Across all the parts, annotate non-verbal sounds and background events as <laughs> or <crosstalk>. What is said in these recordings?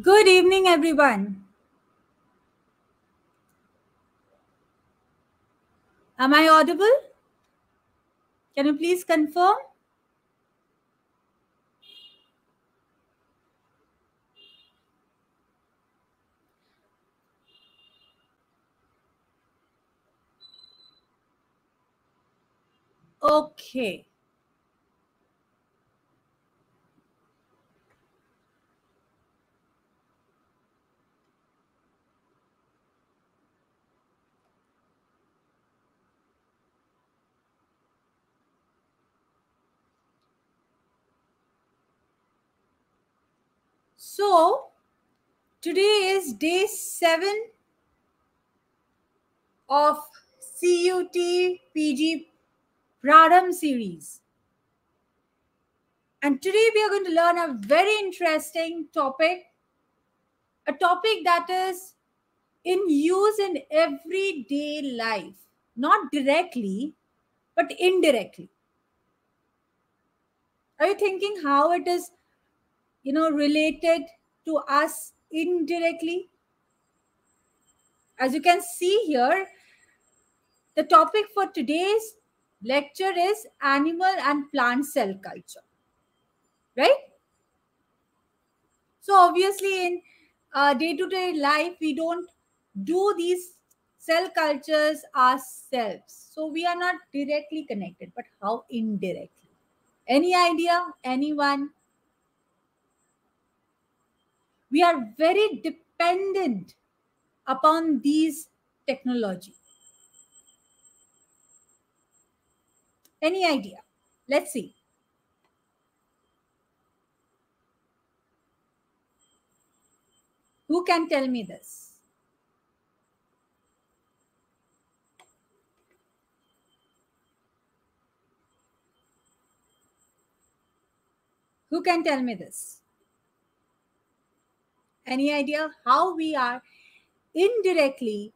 Good evening, everyone. Am I audible? Can you please confirm? Okay. So, today is day seven of CUET PG Prarambh series. And today we are going to learn a very interesting topic, a topic that is in use in everyday life, not directly, but indirectly. Are you thinking how it is, you know, related to us indirectly? As you can see here, the topic for today's lecture is animal and plant cell culture right? So obviously in day to day life we don't do these cell cultures ourselves. So we are not directly connected but how indirectly? Any idea? Anyone we are very dependent upon these technology Any idea? Let's see. Who can tell me this? Who can tell me this? Any idea how we are indirectly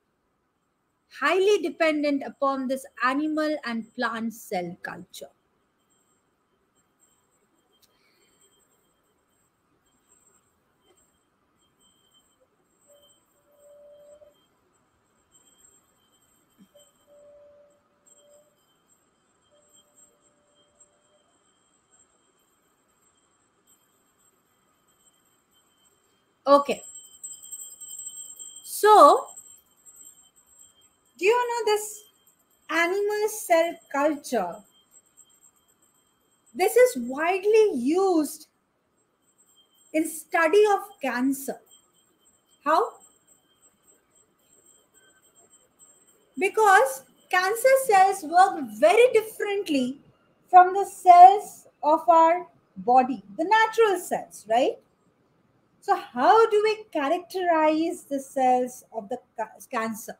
highly dependent upon this animal and plant cell culture. Okay. So, do you know this animal cell culture? This is widely used in study of cancer. How? Because cancer cells work very differently from the cells of our body, the natural cells, right? So, how do we characterize the cells of the cancer?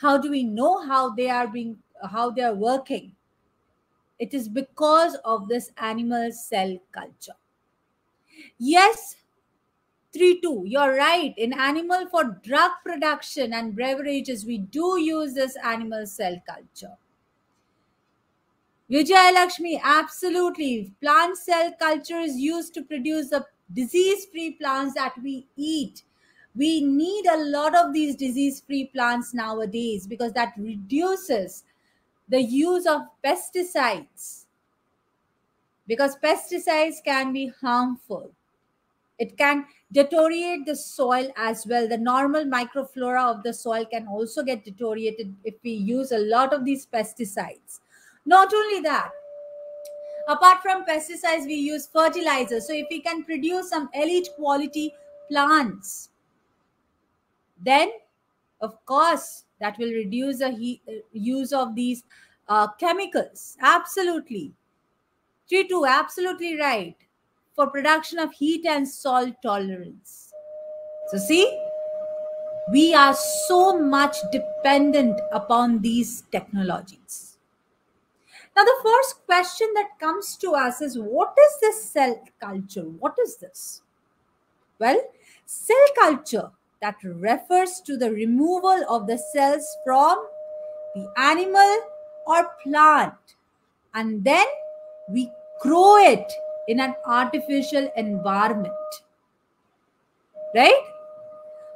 how do we know how they are being how they are working it is because of this animal cell culture yes 3 2 you're right in animal for drug production and beverages we do use this animal cell culture Vijay Lakshmi, absolutely. Plant cell culture is used to produce the disease free plants that we eat. We need a lot of these disease free plants nowadays because that reduces the use of pesticides. Because pesticides can be harmful. It can deteriorate the soil as well. The normal microflora of the soil can also get deteriorated if we use a lot of these pesticides. Not only that apart from pesticides we use fertilizers. So if we can produce some elite quality plants then of course that will reduce the use of these uh, chemicals. Absolutely. 3 absolutely right. For production of heat and salt tolerance. So see we are so much dependent upon these technologies now the first question that comes to us is what is this cell culture what is this well cell culture that refers to the removal of the cells from the animal or plant and then we grow it in an artificial environment right?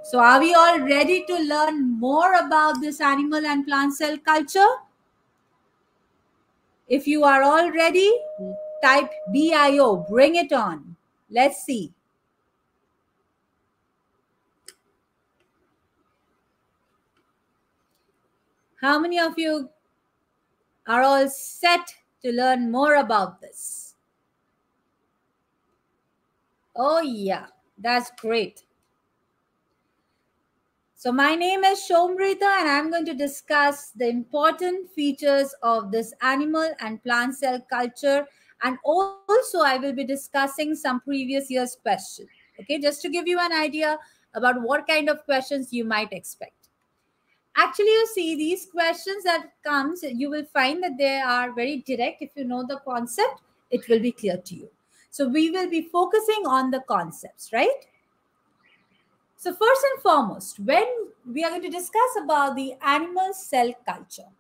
So, are we all ready to learn more about this animal and plant cell culture? If you are all ready, type BIO, bring it on. Let's see. How many of you are all set to learn more about this? Oh, yeah, that's great. So my name is Shomrita and I'm going to discuss the important features of this animal and plant cell culture. And also I will be discussing some previous year's questions. Okay, just to give you an idea about what kind of questions you might expect. Actually, you see these questions that comes, you will find that they are very direct. If you know the concept, it will be clear to you. So we will be focusing on the concepts, right? So first and foremost, when we are going to discuss about the animal cell culture.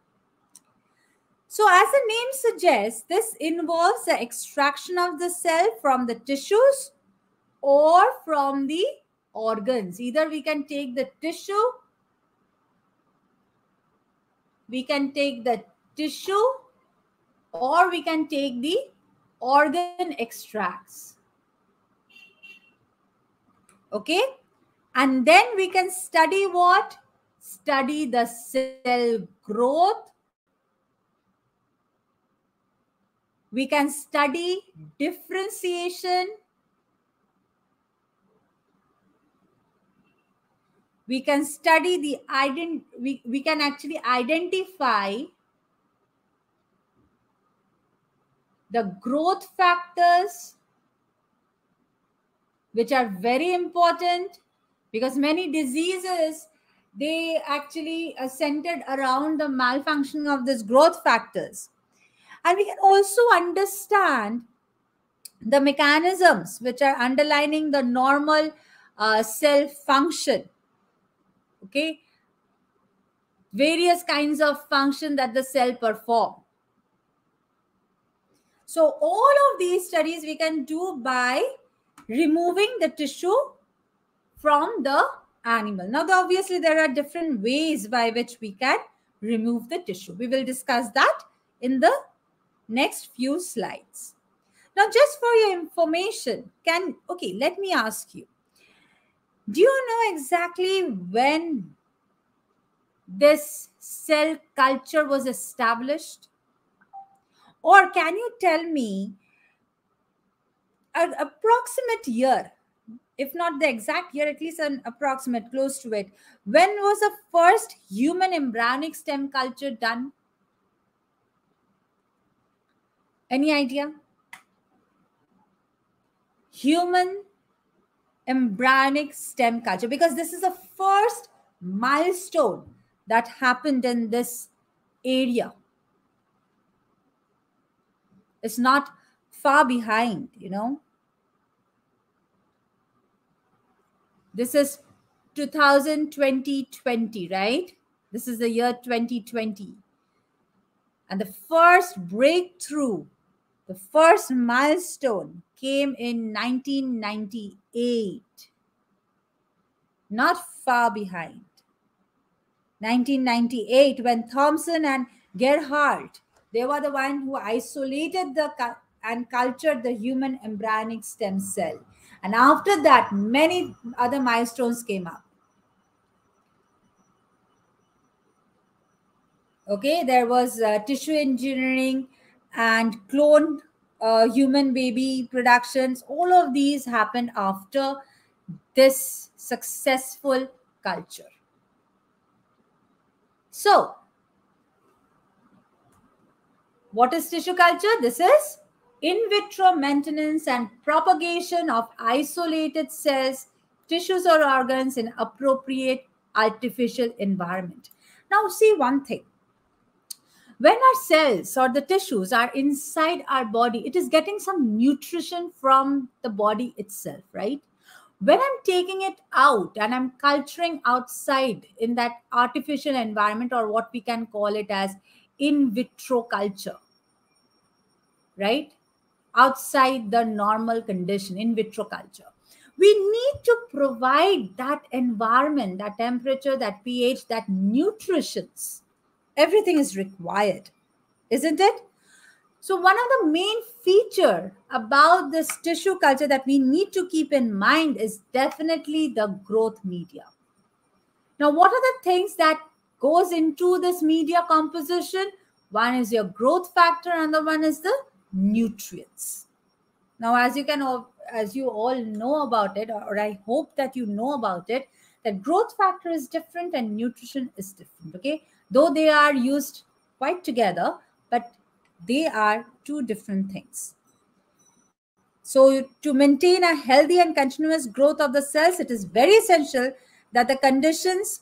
So as the name suggests, this involves the extraction of the cell from the tissues or from the organs. Either we can take the tissue, we can take the tissue or we can take the organ extracts. Okay. And then we can study what? Study the cell growth. We can study differentiation. We can study the ident we, we can actually identify the growth factors which are very important because many diseases they actually are centered around the malfunctioning of these growth factors. And we can also understand the mechanisms which are underlining the normal uh, cell function. Okay? Various kinds of function that the cell perform. So all of these studies we can do by removing the tissue from the animal. Now, obviously, there are different ways by which we can remove the tissue. We will discuss that in the next few slides. Now, just for your information, can, okay, let me ask you, do you know exactly when this cell culture was established? Or can you tell me an approximate year if not the exact year, at least an approximate close to it. When was the first human embryonic stem culture done? Any idea? Human embryonic stem culture, because this is the first milestone that happened in this area. It's not far behind, you know. This is 2020 20, right? This is the year 2020. And the first breakthrough, the first milestone came in 1998. Not far behind. 1998, when Thomson and Gearhart, they were the one who isolated the and cultured the human embryonic stem cell and after that, many other milestones came up. Okay, there was uh, tissue engineering and clone uh, human baby productions. All of these happened after this successful culture. So, what is tissue culture? This is in vitro maintenance and propagation of isolated cells, tissues, or organs in appropriate artificial environment. Now, see one thing. When our cells or the tissues are inside our body, it is getting some nutrition from the body itself, right? When I'm taking it out and I'm culturing outside in that artificial environment, or what we can call it as in vitro culture, right? Outside the normal condition in vitro culture. we need to provide that environment that temperature that ph that nutritions. Everything is required isn't it? So one of the main feature about this tissue culture that we need to keep in mind is definitely the growth media. Now what are the things that goes into this media composition? One is your growth factor and the one is the nutrients now as you can as you all know about it, or I hope that you know about it, that growth factor is different and nutrition is different. Okay. Though they are used quite together, but they are two different things. So, to maintain a healthy and continuous growth of the cells, it is very essential that the conditions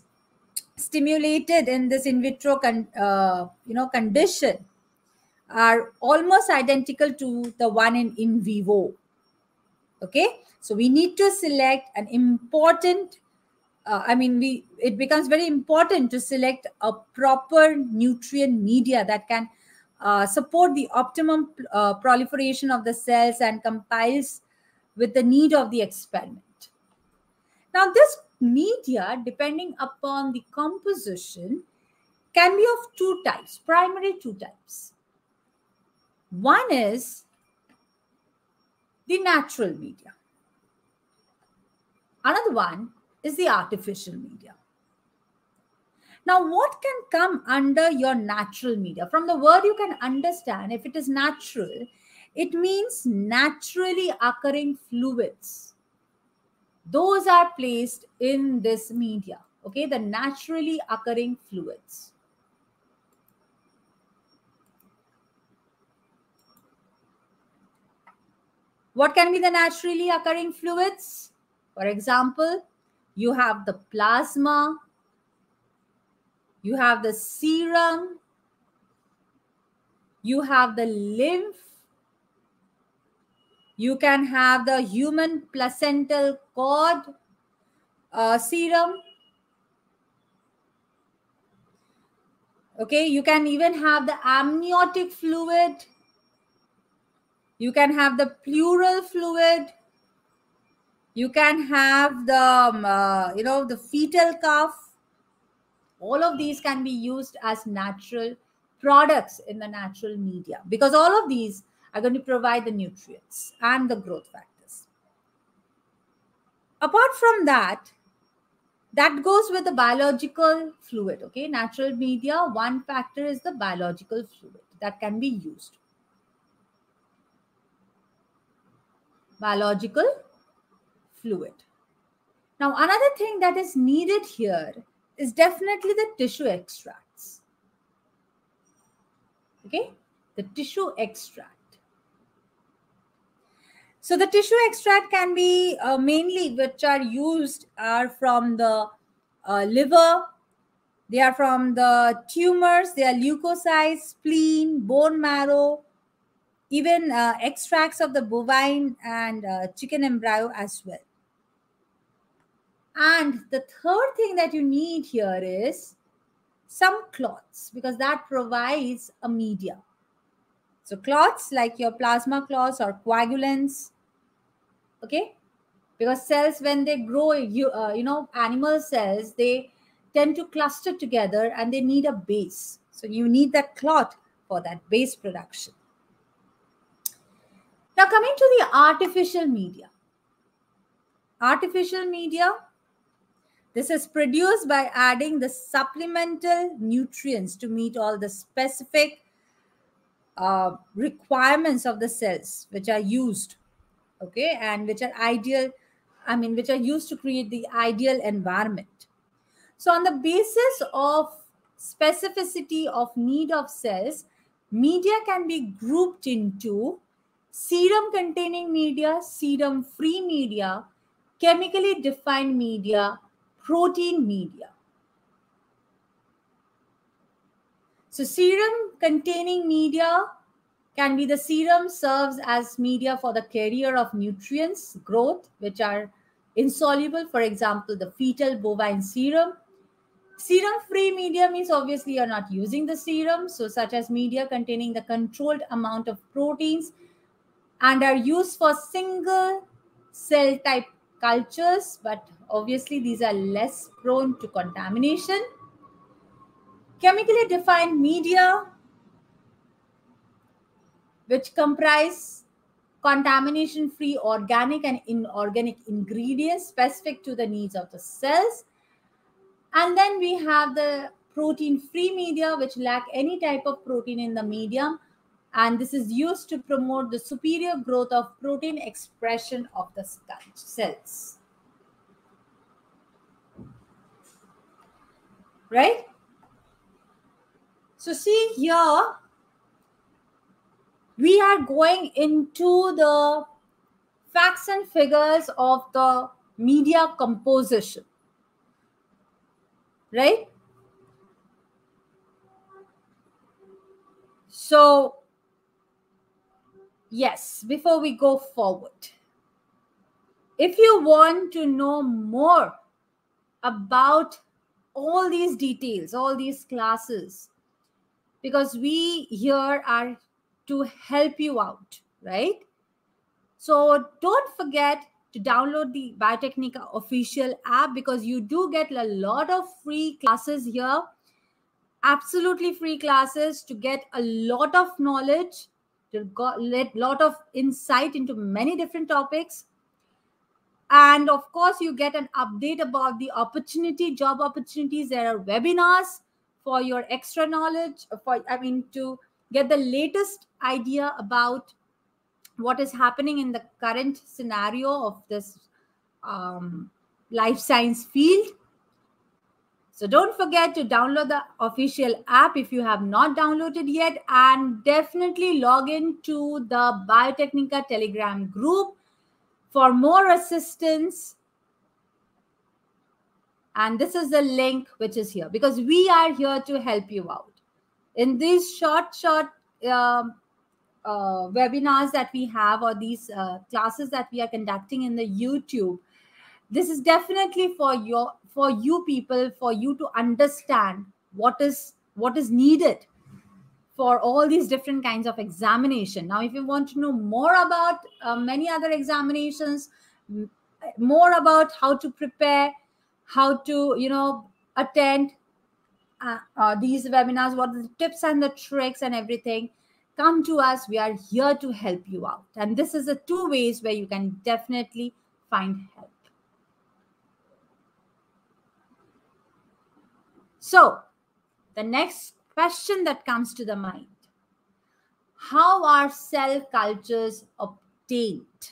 stimulated in this in vitro con, uh, you know condition are almost identical to the one in in vivo. Okay? So we need to select an important uh, i mean we it becomes very important to select a proper nutrient media that can uh, support the optimum uh, proliferation of the cells and compiles with the need of the experiment. Now this media depending upon the composition can be of two types primary two types one is the natural media. Another one is the artificial media. Now, what can come under your natural media? From the word, you can understand if it is natural, it means naturally occurring fluids. Those are placed in this media, okay? The naturally occurring fluids. What can be the naturally occurring fluids? For example, you have the plasma, you have the serum, you have the lymph, you can have the human placental cord uh, serum. Okay, you can even have the amniotic fluid you can have the pleural fluid. You can have the um, uh, you know the fetal calf all of these can be used as natural products in the natural media because all of these are going to provide the nutrients and the growth factors. Apart from that that goes with the biological fluid okay? Natural media one factor is the biological fluid that can be used biological fluid. Now, another thing that is needed here is definitely the tissue extracts. Okay, the tissue extract. So the tissue extract can be uh, mainly which are used are from the uh, liver, they are from the tumors, they are leukocytes, spleen, bone marrow, even uh, extracts of the bovine and uh, chicken embryo as well. And the third thing that you need here is some cloths because that provides a media. So cloths like your plasma cloths or coagulants, okay? Because cells when they grow, you uh, you know, animal cells they tend to cluster together and they need a base. So you need that clot for that base production. Now, coming to the artificial media. Artificial media, this is produced by adding the supplemental nutrients to meet all the specific uh, requirements of the cells which are used, okay, and which are ideal, I mean, which are used to create the ideal environment. So, on the basis of specificity of need of cells, media can be grouped into serum containing media, serum free media, chemically defined media, protein media. So serum containing media can be the serum serves as media for the carrier of nutrients growth which are insoluble for example the fetal bovine serum serum free media means obviously you're not using the serum so such as media containing the controlled amount of proteins and are used for single cell type cultures, but obviously these are less prone to contamination. Chemically defined media, which comprise contamination free organic and inorganic ingredients specific to the needs of the cells. And then we have the protein free media, which lack any type of protein in the medium. And this is used to promote the superior growth of protein expression of the cells. Right? So see here, we are going into the facts and figures of the media composition. Right? So, yes, before we go forward, if you want to know more about all these details, all these classes, because we here are to help you out, right? So don't forget to download the Biotecnika official app because you do get a lot of free classes here. Absolutely free classes to get a lot of knowledge, get a lot of insight into many different topics. And of course, you get an update about the opportunity, job opportunities. There are webinars for your extra knowledge, for I mean, to get the latest idea about what is happening in the current scenario of this um, life science field. So don't forget to download the official app if you have not downloaded yet and definitely log in to the Biotecnika Telegram group for more assistance. And this is the link which is here because we are here to help you out in these short, short uh, uh, webinars that we have or these uh, classes that we are conducting in the YouTube, this is definitely for your for you people for you to understand what is what is needed for all these different kinds of examination. Now, if you want to know more about uh, many other examinations, more about how to prepare, how to you know attend uh, uh, these webinars, what are the tips and the tricks and everything, come to us. We are here to help you out. And this is the two ways where you can definitely find help. So, the next question that comes to the mind How are cell cultures obtained?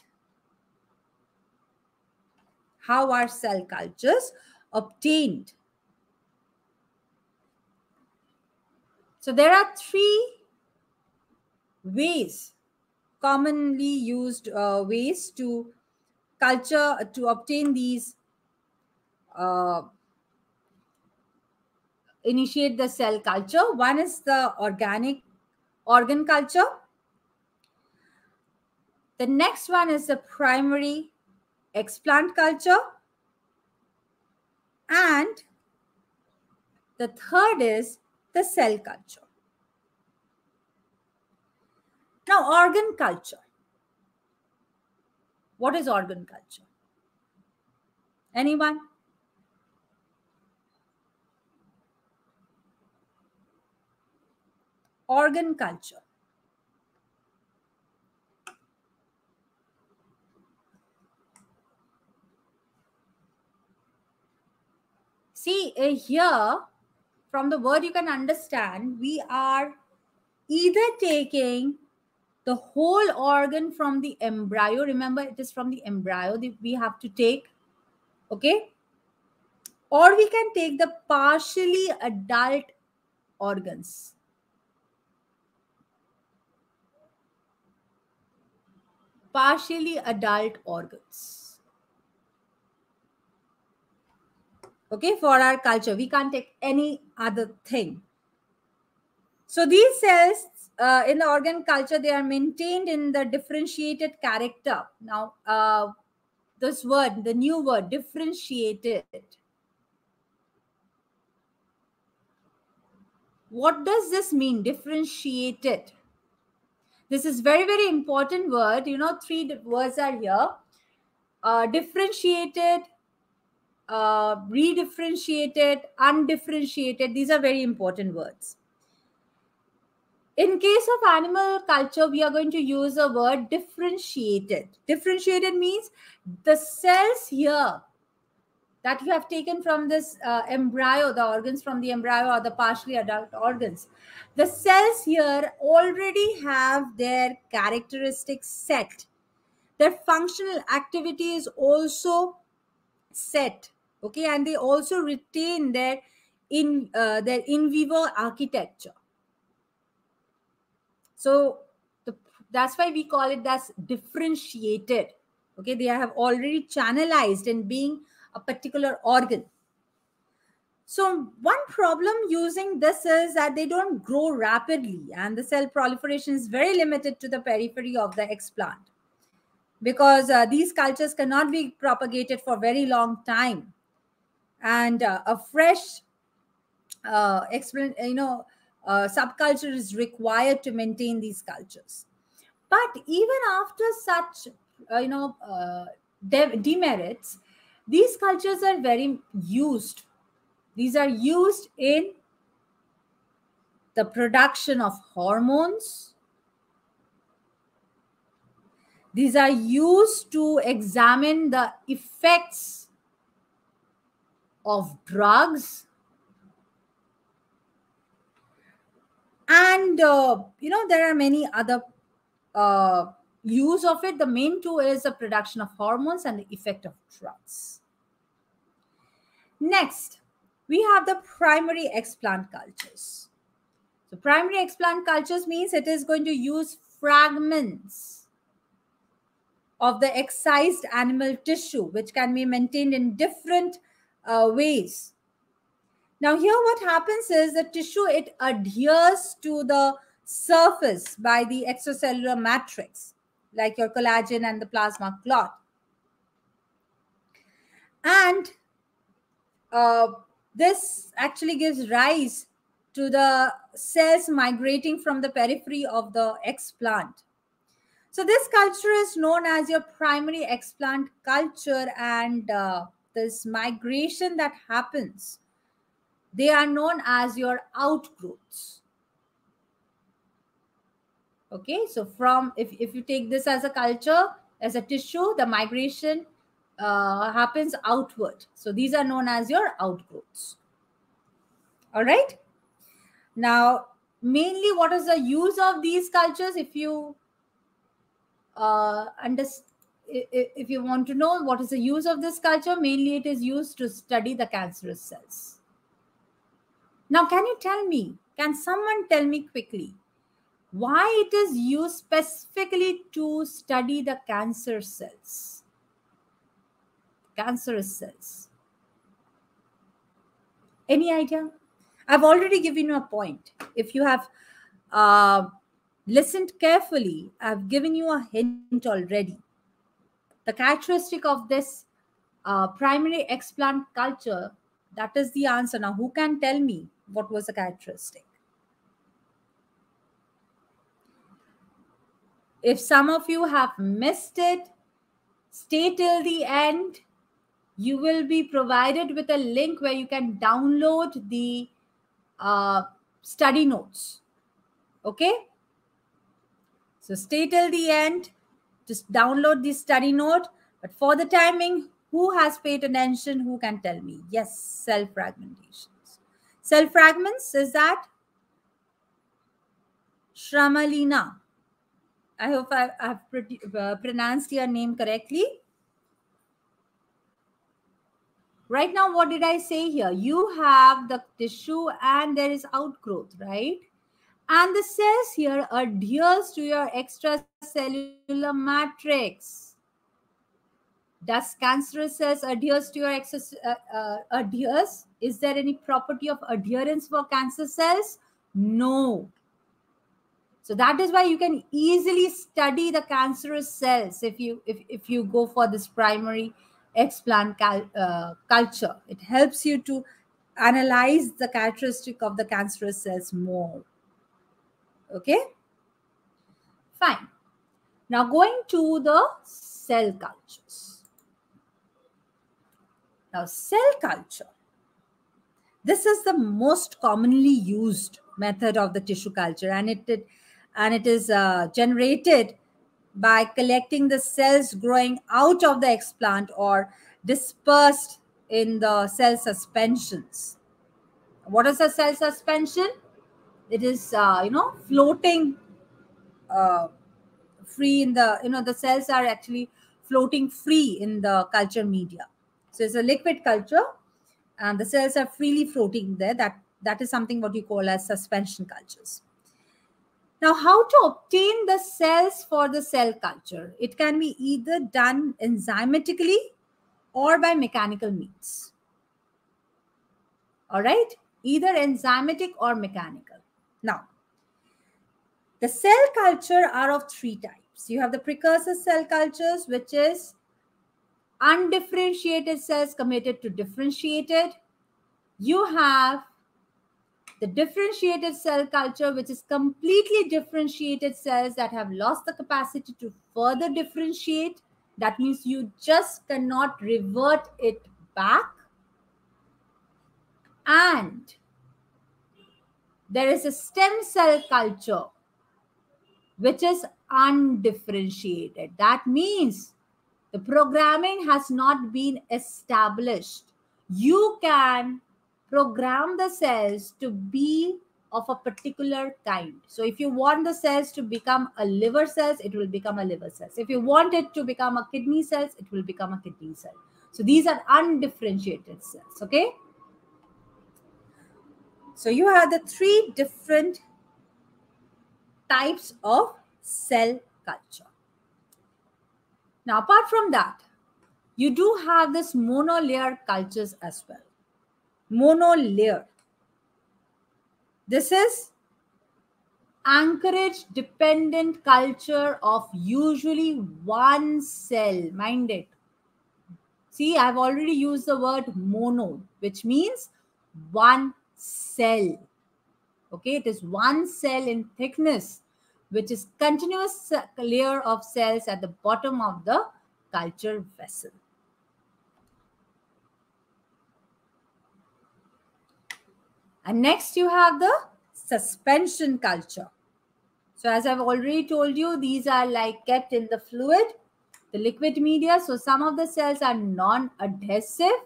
How are cell cultures obtained? So there are three ways, commonly used uh, ways to culture to obtain these uh, initiate the cell culture. One is the organic organ culture. The next one is the primary explant culture. And the third is the cell culture. Now, organ culture. What is organ culture? Anyone? Organ culture. See, uh, here from the word you can understand, we are either taking the whole organ from the embryo. Remember, it is from the embryo that we have to take. Okay. Or we can take the partially adult organs. Partially adult organs. okay for our culture we can't take any other thing. So these cells uh, in the organ culture they are maintained in the differentiated character. Now uh, this word the new word differentiated. What does this mean differentiated this is very very important word you know three words are here uh, differentiated, uh, redifferentiated, undifferentiated. These are very important words. In case of animal culture, we are going to use a word differentiated. Differentiated means the cells here that you have taken from this uh, embryo, the organs from the embryo or the partially adult organs, the cells here already have their characteristics set. Their functional activity is also set, okay, and they also retain their in uh, their in vivo architecture. So the, that's why we call it as differentiated. Okay, they have already channelized and being a particular organ. So one problem using this is that they don't grow rapidly and the cell proliferation is very limited to the periphery of the explant because uh, these cultures cannot be propagated for very long time. And uh, a fresh uh, you know uh, subculture is required to maintain these cultures. But even after such uh, you know uh, demerits these cultures are very used. These are used in the production of hormones. These are used to examine the effects of drugs. And uh, you know there are many other uh, use of it. The main two is the production of hormones and the effect of drugs next we have the primary explant cultures so primary explant cultures means it is going to use fragments of the excised animal tissue which can be maintained in different uh, ways now here what happens is the tissue, it adheres to the surface by the extracellular matrix, like your collagen and the plasma clot. And uh, this actually gives rise to the cells migrating from the periphery of the explant. So this culture is known as your primary explant culture and uh, this migration that happens they are known as your outgrowths. Okay, so from if, if you take this as a culture, as a tissue, the migration uh, happens outward. So these are known as your outgrowths. All right. Now, mainly what is the use of these cultures? If you uh, understand, if you want to know what is the use of this culture, mainly it is used to study the cancerous cells. Now, can you tell me, can someone tell me quickly why it is used specifically to study the cancer cells? Cancerous cells. Any idea? I've already given you a point. If you have uh, listened carefully, I've given you a hint already. The characteristic of this uh, primary explant culture, that is the answer. Now, who can tell me what was the characteristic. If some of you have missed it, stay till the end. You will be provided with a link where you can download the uh, study notes. Okay? So stay till the end. Just download the study note. But for the timing, who has paid attention? Who can tell me? Yes, cell fragmentation. Cell fragments, is that? Shramalina. I hope I have uh, pronounced your name correctly. Right now, what did I say here? You have the tissue and there is outgrowth, right? And the cells here adheres to your extracellular matrix does cancerous cells adheres to your excess uh, uh, adheres is there any property of adherence for cancer cells no so that is why you can easily study the cancerous cells if you if, if you go for this primary explant cal, uh, culture. It helps you to analyze the characteristic of the cancerous cells more. Okay? Fine. Now going to the cell cultures. Now, cell culture. This is the most commonly used method of the tissue culture, and it, it and it is uh, generated by collecting the cells growing out of the explant or dispersed in the cell suspensions. What is a cell suspension? It is, uh, you know, floating uh, free in the, you know, the cells are actually floating free in the culture media. So it's a liquid culture and the cells are freely floating there. That That is something what you call as suspension cultures. Now, how to obtain the cells for the cell culture? It can be either done enzymatically or by mechanical means. All right, either enzymatic or mechanical. Now, the cell culture are of three types. You have the precursor cell cultures, which is undifferentiated cells committed to differentiated. You have the differentiated cell culture, which is completely differentiated cells that have lost the capacity to further differentiate. That means you just cannot revert it back. And there is a stem cell culture, which is undifferentiated. That means the programming has not been established. You can program the cells to be of a particular kind. So if you want the cells to become a liver cells, it will become a liver cells. If you want it to become a kidney cells, it will become a kidney cell. So these are undifferentiated cells, okay? So you have the three different types of cell culture. Now, apart from that, you do have this monolayer cultures as well monolayer. This is anchorage dependent culture of usually one cell. Mind it. See, I've already used the word mono, which means one cell. Okay, it is one cell in thickness, which is continuous layer of cells at the bottom of the culture vessel. And next you have the suspension culture. So as I've already told you, these are like kept in the fluid, the liquid media. So some of the cells are non-adhesive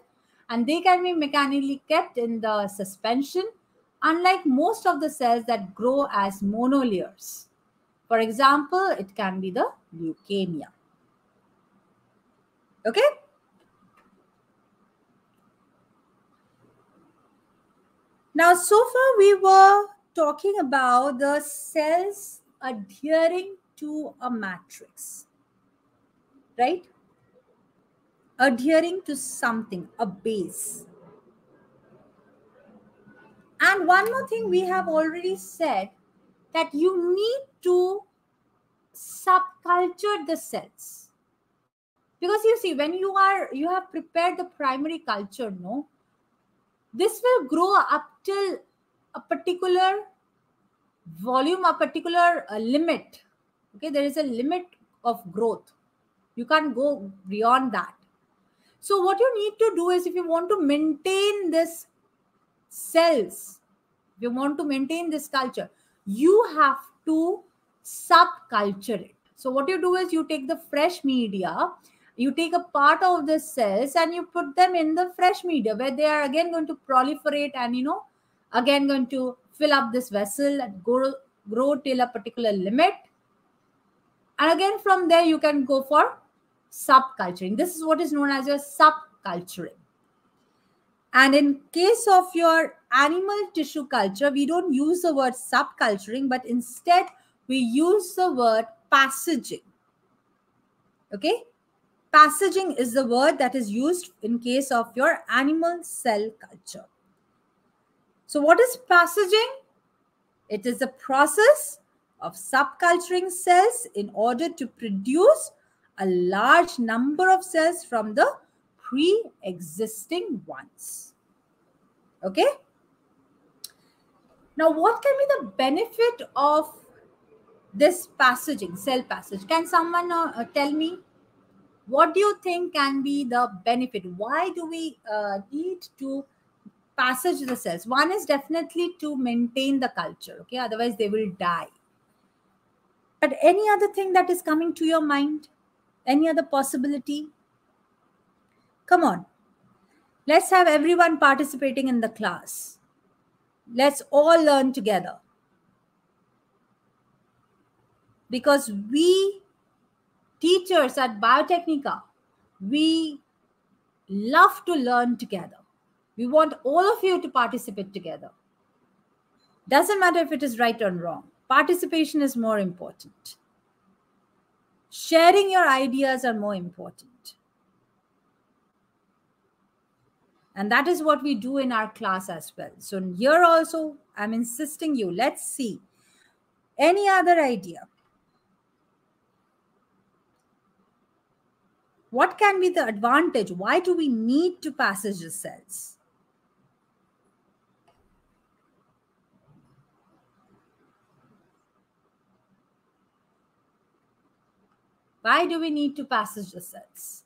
and they can be mechanically kept in the suspension, unlike most of the cells that grow as monolayers. For example, it can be the leukemia. Okay? Now, so far we were talking about the cells adhering to a matrix, right? Adhering to something, a base. And one more thing we have already said that you need to subculture the cells. Because you see, when you are you have prepared the primary culture, no, this will grow up till a particular volume, a particular uh, limit. Okay, there is a limit of growth. You can't go beyond that. So, what you need to do is if you want to maintain this cells, if you want to maintain this culture, you have to subculture it. So, what you do is you take the fresh media you take a part of the cells and you put them in the fresh media where they are again going to proliferate and you know again going to fill up this vessel and grow, grow till a particular limit. And again from there you can go for subculturing. This is what is known as your subculturing. And in case of your animal tissue culture we don't use the word subculturing but instead we use the word passaging. Okay Passaging is the word that is used in case of your animal cell culture. So what is passaging? It is a process of subculturing cells in order to produce a large number of cells from the pre-existing ones. Okay? Now, what can be the benefit of this passaging, cell passage? Can someone uh, tell me what do you think can be the benefit? Why do we uh, need to passage the cells? One is definitely to maintain the culture okay? Otherwise they will die. But any other thing that is coming to your mind? Any other possibility? Come on. Let's have everyone participating in the class. Let's all learn together. Because we teachers at Biotecnika, we love to learn together. We want all of you to participate together. Doesn't matter if it is right or wrong, participation is more important. Sharing your ideas are more important. And that is what we do in our class as well. So, here also, I'm insisting you, let's see. Any other idea? What can be the advantage? Why do we need to passage the cells? Why do we need to passage the cells?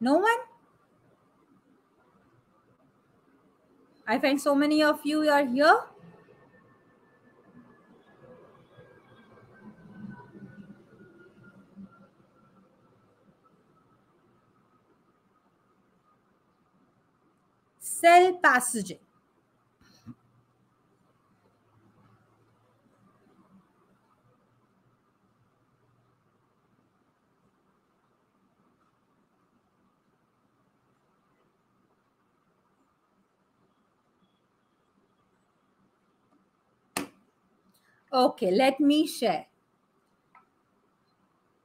No one? I find so many of you are here. Cell passaging. Okay, let me share.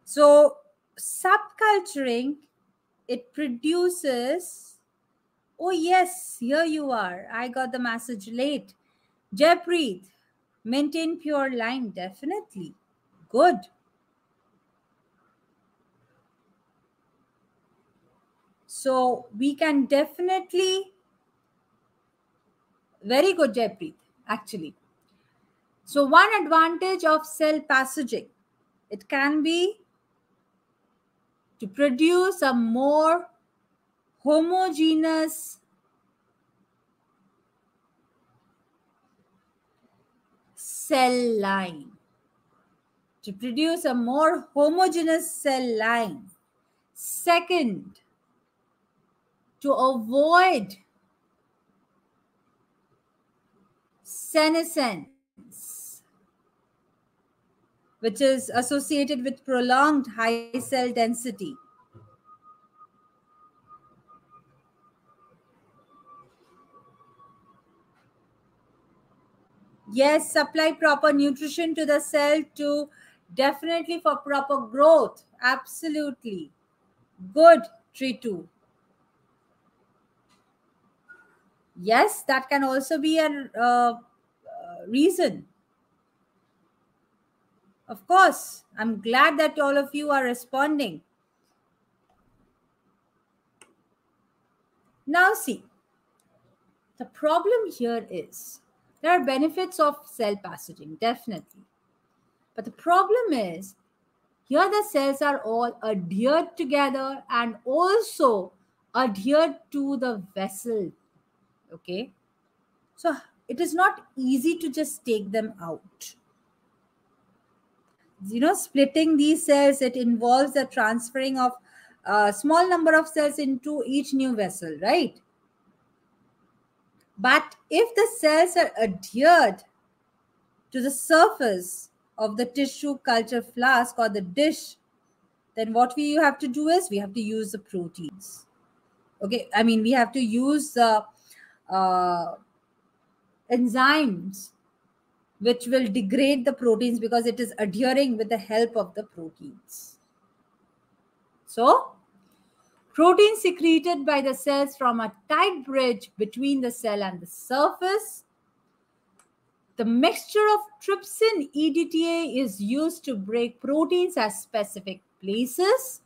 So, subculturing, it produces Oh, yes, here you are. I got the message late. Jaypreet, maintain pure line. Definitely. Good. So we can definitely, very good, Jaypreet, actually. So one advantage of cell passaging, it can be to produce a more homogeneous cell line to produce a more homogeneous cell line. Second, to avoid senescence, which is associated with prolonged high cell density. Yes supply proper nutrition to the cell to definitely for proper growth. Absolutely. Good tree 2 yes that can also be a uh, uh, reason. Of course i'm glad that all of you are responding. Now see the problem here is there are benefits of cell passaging, definitely. But the problem is, here the cells are all adhered together and also adhered to the vessel. Okay. So it is not easy to just take them out. You know, splitting these cells, it involves the transferring of a small number of cells into each new vessel, right? But if the cells are adhered to the surface of the tissue culture flask or the dish, then what we have to do is we have to use the proteins. Okay, I mean, we have to use the uh, enzymes which will degrade the proteins because it is adhering with the help of the proteins. So, Protein secreted by the cells from a tight bridge between the cell and the surface. The mixture of trypsin EDTA is used to break proteins at specific places.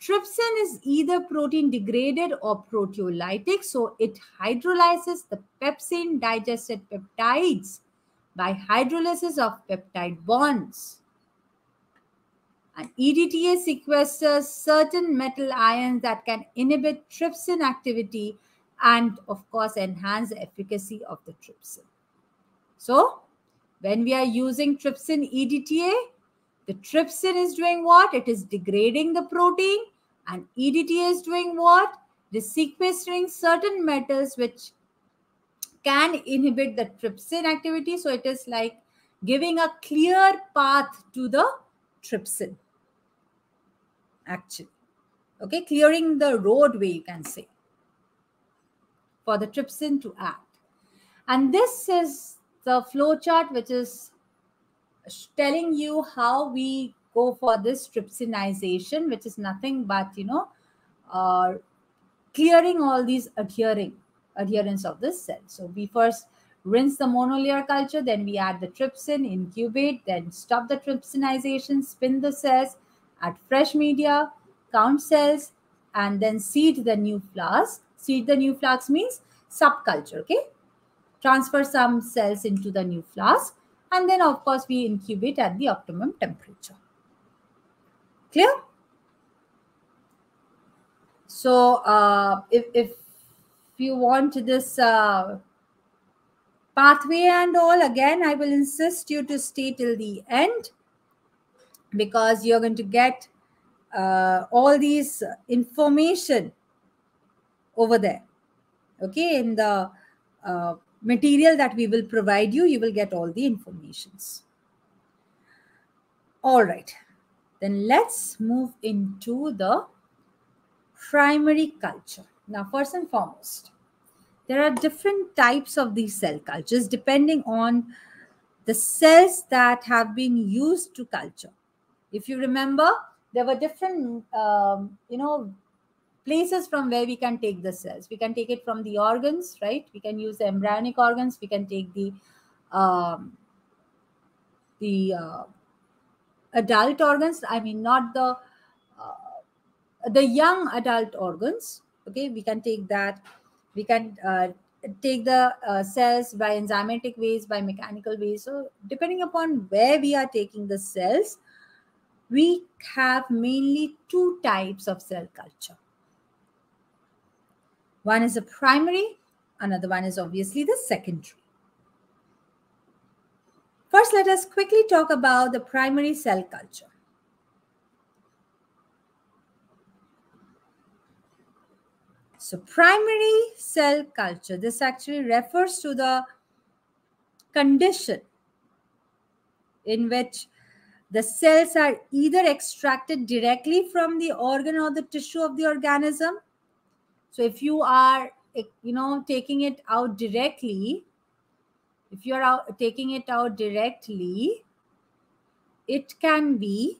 Trypsin is either protein degraded or proteolytic, so it hydrolyzes the pepsin digested peptides by hydrolysis of peptide bonds. And EDTA sequesters certain metal ions that can inhibit trypsin activity and, of course, enhance the efficacy of the trypsin. So, when we are using trypsin EDTA, the trypsin is doing what? It is degrading the protein and EDTA is doing what? It is sequestering certain metals which can inhibit the trypsin activity. So it is like giving a clear path to the trypsin actually. Okay, clearing the roadway, you can say, for the trypsin to act. And this is the flow chart, which is telling you how we go for this trypsinization, which is nothing but, you know, uh, clearing all these adhering adherence of this cell. So we first rinse the monolayer culture, then we add the trypsin, incubate, then stop the trypsinization, spin the cells, add fresh media, count cells, and then seed the new flask. Seed the new flask means subculture, okay? Transfer some cells into the new flask. And then, of course, we incubate at the optimum temperature. Clear? So, uh, if, if you want this uh, pathway and all, again, I will insist you to stay till the end because you're going to get uh, all these information over there. Okay in the uh, material that we will provide you you will get all the informations. All right. Then let's move into the primary culture. Now first and foremost there are different types of these cell cultures depending on the cells that have been used to culture if you remember, there were different, um, you know, places from where we can take the cells. We can take it from the organs, right? We can use the embryonic organs. We can take the um, the uh, adult organs. I mean, not the uh, the young adult organs. Okay, we can take that. We can uh, take the uh, cells by enzymatic ways, by mechanical ways. So, depending upon where we are taking the cells, we have mainly two types of cell culture. One is a primary, another one is obviously the secondary. First, let us quickly talk about the primary cell culture. So, primary cell culture, this actually refers to the condition in which the cells are either extracted directly from the organ or the tissue of the organism. So if you are, eh, you know, taking it out directly, if you're out, taking it out directly, it can be,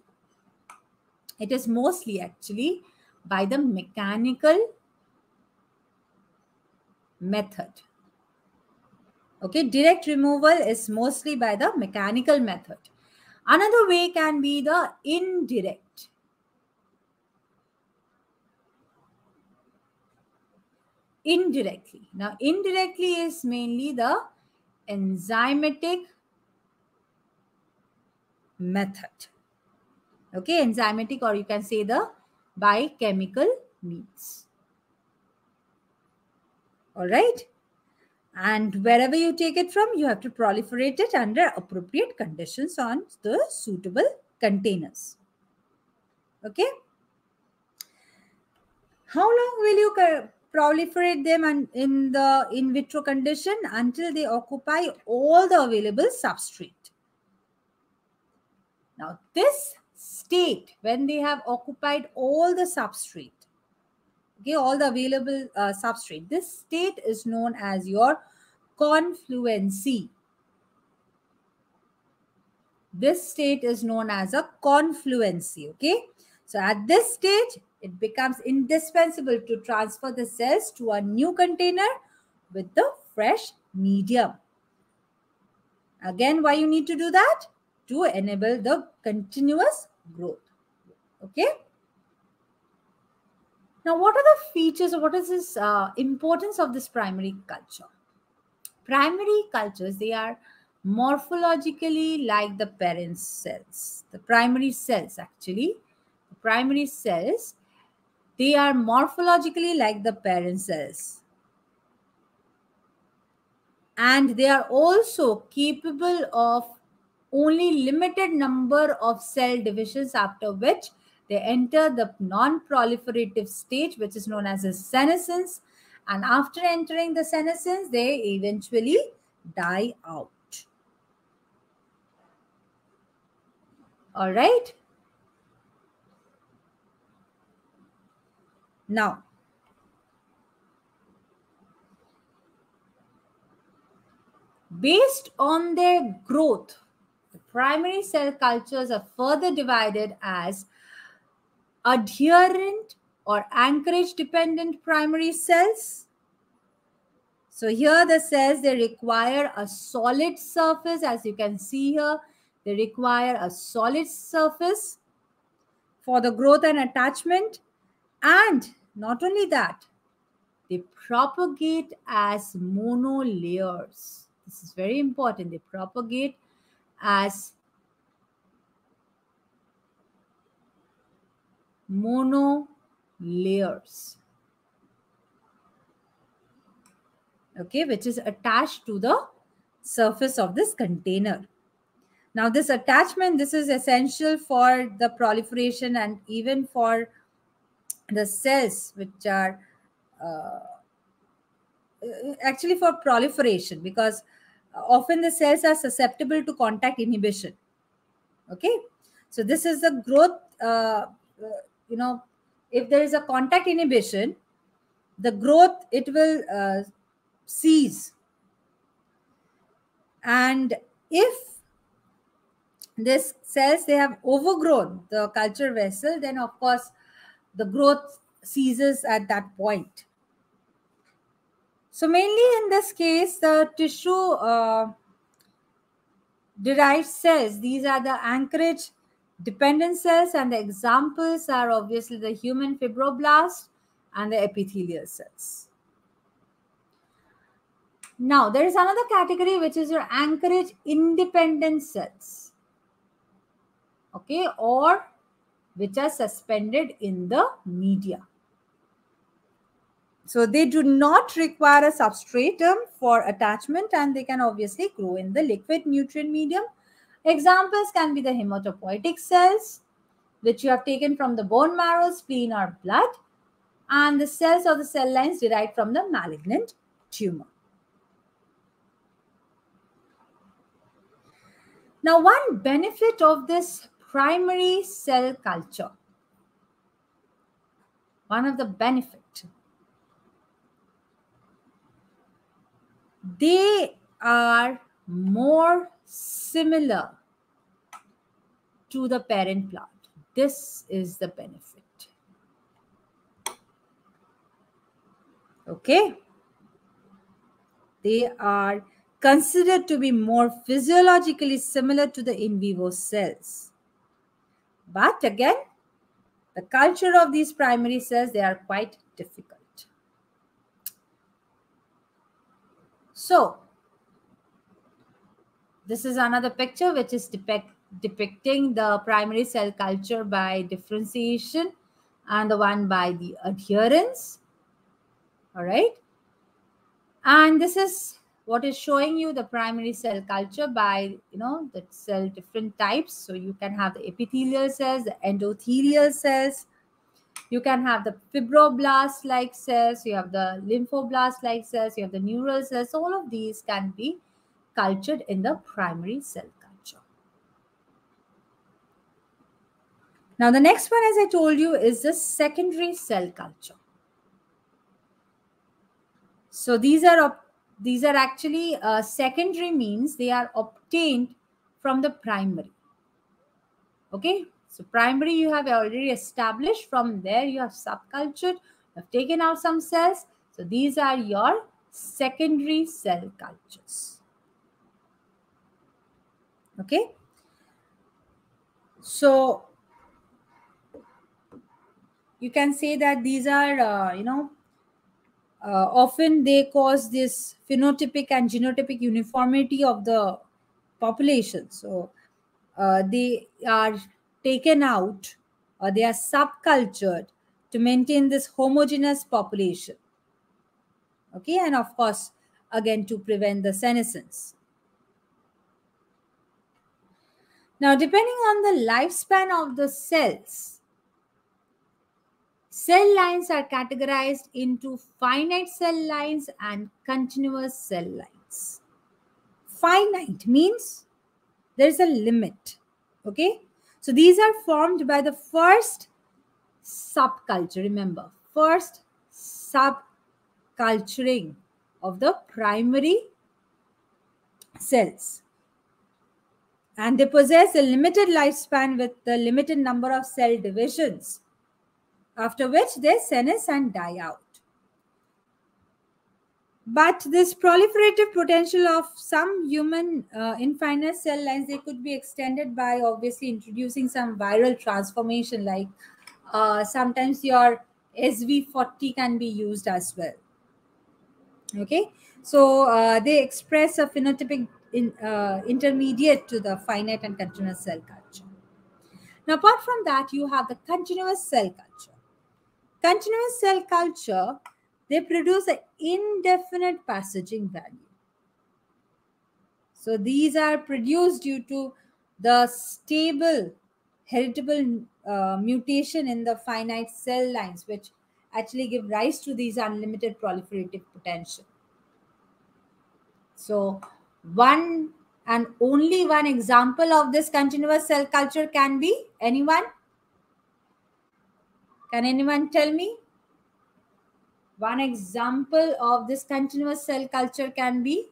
it is mostly actually by the mechanical method. Okay, direct removal is mostly by the mechanical method. Another way can be the indirect. Indirectly. Now, indirectly is mainly the enzymatic method. Okay, enzymatic or you can say the biochemical means. All right. And wherever you take it from, you have to proliferate it under appropriate conditions on the suitable containers. Okay. How long will you proliferate them and in the in vitro condition until they occupy all the available substrate? Now, this state, when they have occupied all the substrate, okay all the available uh, substrate. This state is known as your confluency. This state is known as a confluency okay? So at this stage it becomes indispensable to transfer the cells to a new container with the fresh medium. Again why you need to do that? To enable the continuous growth okay now, what are the features or what is this uh, importance of this primary culture? Primary cultures, they are morphologically like the parent cells, the primary cells actually. The primary cells, they are morphologically like the parent cells. And they are also capable of only limited number of cell divisions after which they enter the non-proliferative stage, which is known as a senescence. And after entering the senescence, they eventually die out. All right. Now, based on their growth, the primary cell cultures are further divided as adherent or anchorage dependent primary cells. So here the cells, they require a solid surface as you can see here they require a solid surface for the growth and attachment. And not only that, they propagate as monolayers. This is very important. They propagate as monolayers. Okay, which is attached to the surface of this container. Now, this attachment, this is essential for the proliferation and even for the cells which are uh, actually for proliferation because often the cells are susceptible to contact inhibition. Okay, so this is the growth. Uh you know, if there is a contact inhibition, the growth it will uh, cease. And if this cells they have overgrown the culture vessel then of course the growth ceases at that point so mainly in this case the tissue uh, derived cells these are the anchorage dependent cells and the examples are obviously the human fibroblast and the epithelial cells now there is another category which is your anchorage independent cells okay, or which are suspended in the media. So they do not require a substratum for attachment and they can obviously grow in the liquid nutrient medium. Examples can be the hematopoietic cells, which you have taken from the bone marrow, spleen or blood, and the cells or the cell lines derived from the malignant tumor. Now, one benefit of this primary cell culture. One of the benefit. They are more similar to the parent plant. This is the benefit. Okay. They are considered to be more physiologically similar to the in vivo cells. But again, the culture of these primary cells, they are quite difficult. So, this is another picture which is depict, depicting the primary cell culture by differentiation and the one by the adherence. All right. And this is what is showing you the primary cell culture by you know the cell different types. So you can have the epithelial cells the endothelial cells. You can have the fibroblast like cells. You have the lymphoblast like cells. You have the neural cells. All of these can be cultured in the primary cell culture. Now the next one as i told you is the secondary cell culture. So these are these are actually uh, secondary means they are obtained from the primary. Okay? So primary you have already established from there you have subcultured you have taken out some cells. So these are your secondary cell cultures okay so you can say that these are uh, you know uh, often they cause this phenotypic and genotypic uniformity of the population. So uh, they are taken out or they are subcultured to maintain this homogeneous population. Okay, and of course, again to prevent the senescence. Now, depending on the lifespan of the cells, cell lines are categorized into finite cell lines and continuous cell lines. Finite means there is a limit. Okay, so these are formed by the first subculture. Remember, first subculturing of the primary cells and they possess a limited lifespan with the limited number of cell divisions, after which they senesce and die out. But this proliferative potential of some human uh, infinite cell lines, they could be extended by obviously introducing some viral transformation, like uh, sometimes your SV40 can be used as well. Okay, so uh, they express a phenotypic in, uh, intermediate to the finite and continuous cell culture. Now, apart from that, you have the continuous cell culture. Continuous cell culture, they produce an indefinite passaging value. So these are produced due to the stable heritable uh, mutation in the finite cell lines, which actually give rise to these unlimited proliferative potential. So one and only one example of this continuous cell culture can be anyone? Can anyone tell me? One example of this continuous cell culture can be?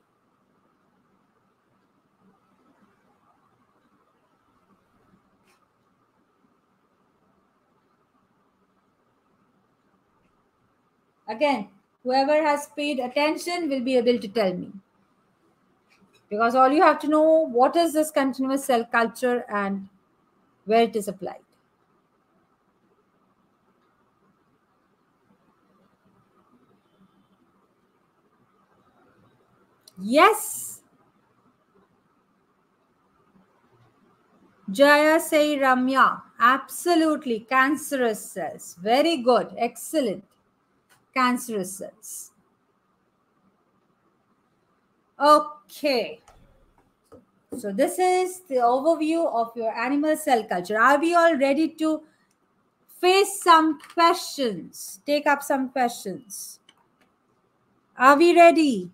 Again whoever has paid attention will be able to tell me because all you have to know what is this continuous cell culture and where it is applied. Yes. Jaya say Ramya. Absolutely. Cancerous cells. Very good. Excellent. Cancerous cells. Okay. So this is the overview of your animal cell culture. Are we all ready to face some questions? Take up some questions. Are we ready?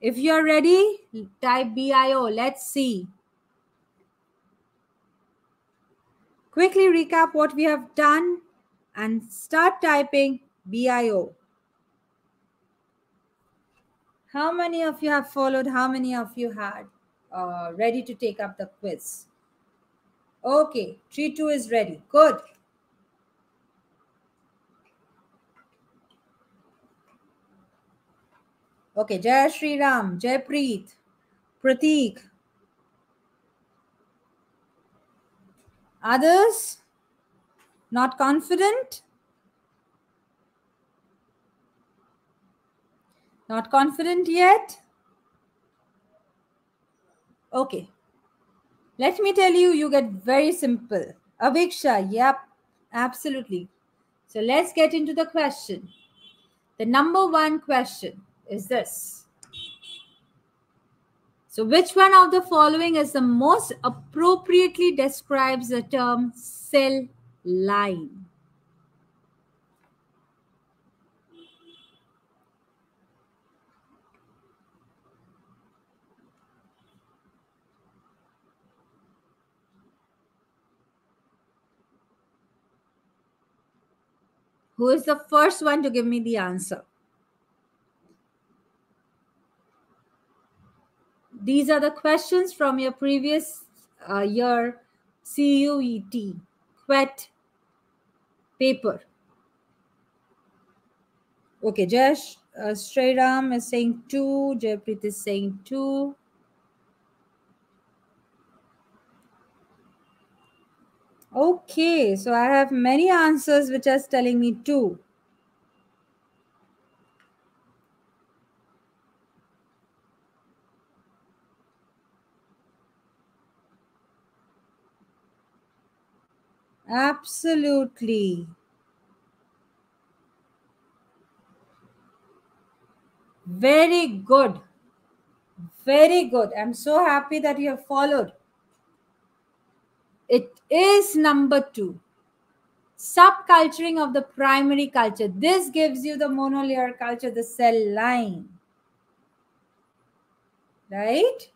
If you're ready, type BIO. Let's see. Quickly recap what we have done and start typing BIO. How many of you have followed? How many of you had uh, ready to take up the quiz? Okay, 3 2 is ready. Good. Okay, Jai Shri Ram, Jai Preet, Pratik. Others? Not confident? Not confident yet? Okay. Let me tell you, you get very simple. Aviksha, yep, absolutely. So let's get into the question. The number one question is this. So which one of the following is the most appropriately describes the term cell line? Who is the first one to give me the answer? These are the questions from your previous uh, year CUET, QET paper. Okay, Jash uh, Sriram is saying two, Jaypreet is saying two. Okay, so I have many answers which are telling me 2. Absolutely. Very good. Very good. I'm so happy that you have followed. It is number two subculturing of the primary culture. This gives you the monolayer culture, the cell line. Right?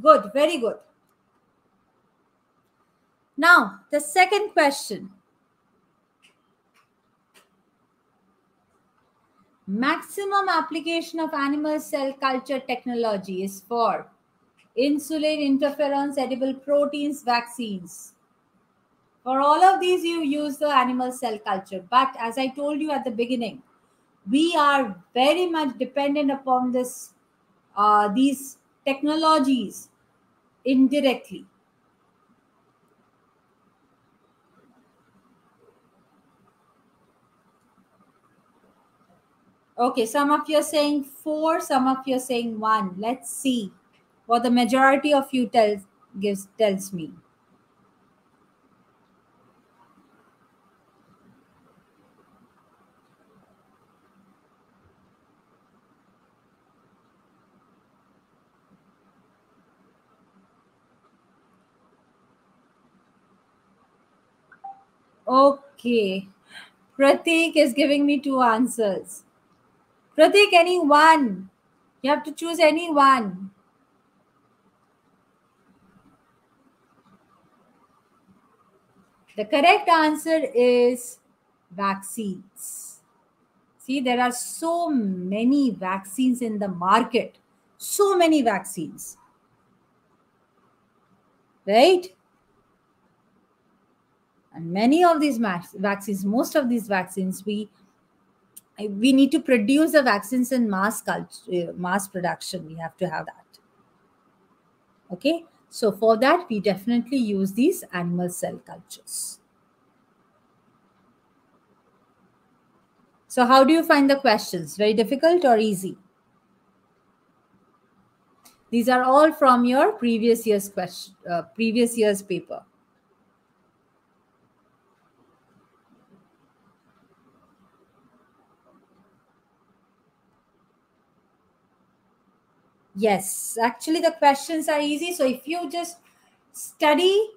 Good, very good. Now, the second question. Maximum application of animal cell culture technology is for insulin, interferons, edible proteins, vaccines. For all of these, you use the animal cell culture. But as I told you at the beginning, we are very much dependent upon this uh, these technologies indirectly. Okay, some of you are saying four, some of you are saying one. Let's see what the majority of you tells gives tells me. Okay. Pratik is giving me two answers. Pratik, any one. You have to choose any one. The correct answer is vaccines. See, there are so many vaccines in the market. So many vaccines. Right? And many of these vaccines, most of these vaccines, we we need to produce the vaccines in mass culture, mass production. We have to have that. Okay, so for that we definitely use these animal cell cultures. So how do you find the questions? Very difficult or easy? These are all from your previous year's question, uh, previous year's paper. Yes, actually, the questions are easy. So if you just study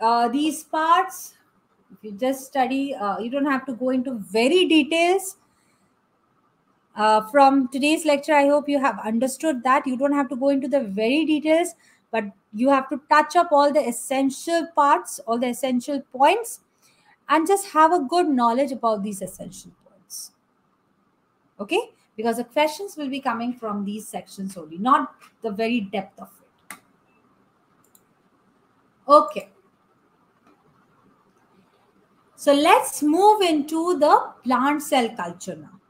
uh, these parts, if you just study, uh, you don't have to go into very details. Uh, from today's lecture, I hope you have understood that you don't have to go into the very details, but you have to touch up all the essential parts, all the essential points, and just have a good knowledge about these essential points. Okay because the questions will be coming from these sections only, not the very depth of it. Okay. So let's move into the plant cell culture now.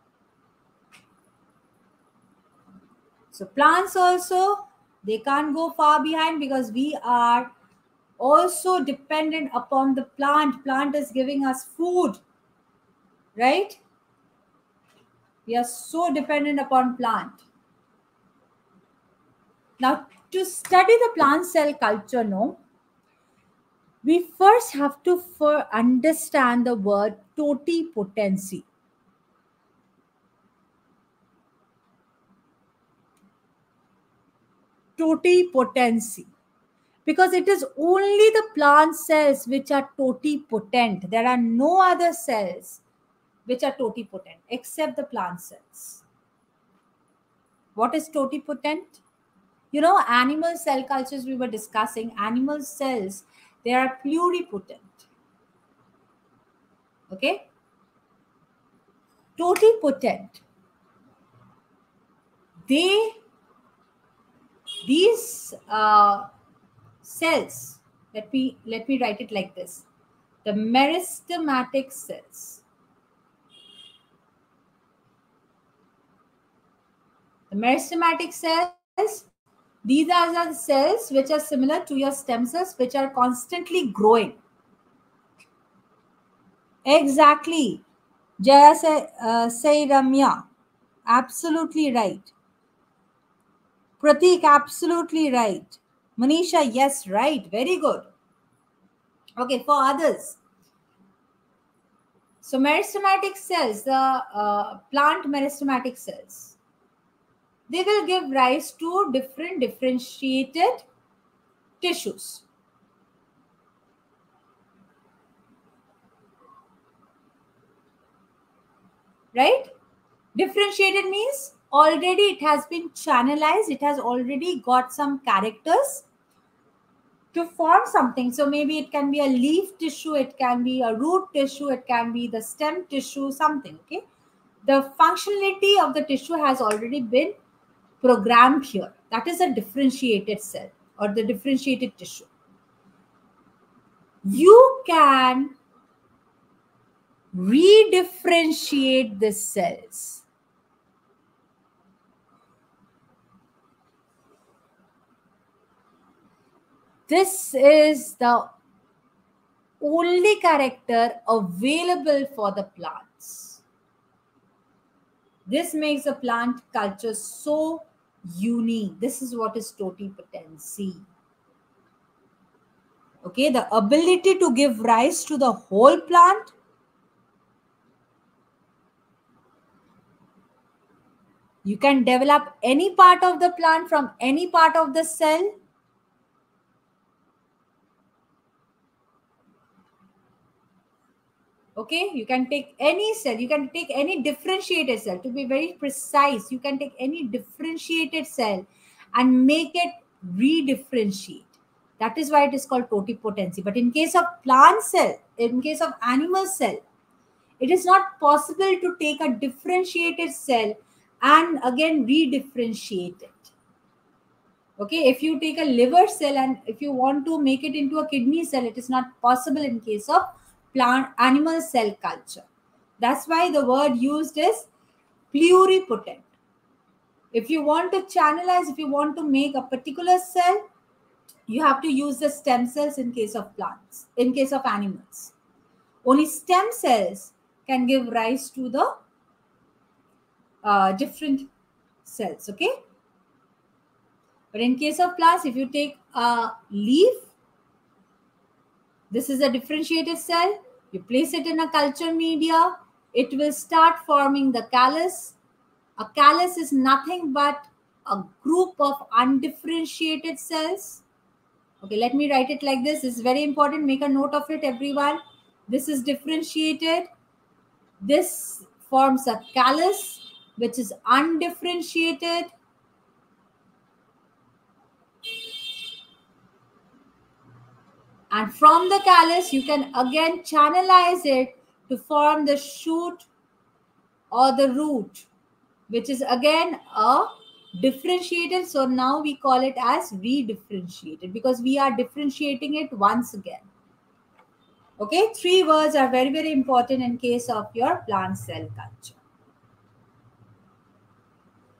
So plants also, they can't go far behind because we are also dependent upon the plant. Plant is giving us food, right? We are so dependent upon plant. Now, to study the plant cell culture, no, we first have to understand the word totipotency. Totipotency. Because it is only the plant cells which are totipotent. There are no other cells which are totipotent except the plant cells. What is totipotent? You know, animal cell cultures we were discussing, animal cells, they are pluripotent. Okay? Totipotent. They, these uh, cells, let me, let me write it like this. The meristematic cells The meristematic cells, these are the cells which are similar to your stem cells, which are constantly growing. Exactly. Jaya say, uh, say Ramya. Absolutely right. Pratik, absolutely right. Manisha, yes, right. Very good. Okay, for others. So meristematic cells, the uh, plant meristematic cells, they will give rise to different differentiated tissues. Right? Differentiated means already it has been channelized, it has already got some characters to form something. So maybe it can be a leaf tissue, it can be a root tissue, it can be the stem tissue, something. Okay. The functionality of the tissue has already been programmed here. That is a differentiated cell or the differentiated tissue. You can redifferentiate the cells. This is the only character available for the plants. This makes the plant culture so unique. This is what is totipotency. Okay, the ability to give rise to the whole plant You can develop any part of the plant from any part of the cell. Okay, you can take any cell, you can take any differentiated cell. To be very precise, you can take any differentiated cell and make it redifferentiate. That is why it is called totipotency. But in case of plant cell, in case of animal cell, it is not possible to take a differentiated cell and again redifferentiate it okay if you take a liver cell and if you want to make it into a kidney cell it is not possible in case of plant animal cell culture. That's why the word used is pluripotent. If you want to channelize if you want to make a particular cell you have to use the stem cells in case of plants in case of animals. Only stem cells can give rise to the uh, different cells okay? But in case of plants if you take a leaf this is a differentiated cell. You place it in a culture media. It will start forming the callus. A callus is nothing but a group of undifferentiated cells. Okay let me write it like this. It's very important. Make a note of it everyone. This is differentiated. This forms a callus which is undifferentiated and from the callus you can again channelize it to form the shoot or the root which is again a differentiated. So now we call it as redifferentiated because we are differentiating it once again. Okay three words are very very important in case of your plant cell culture.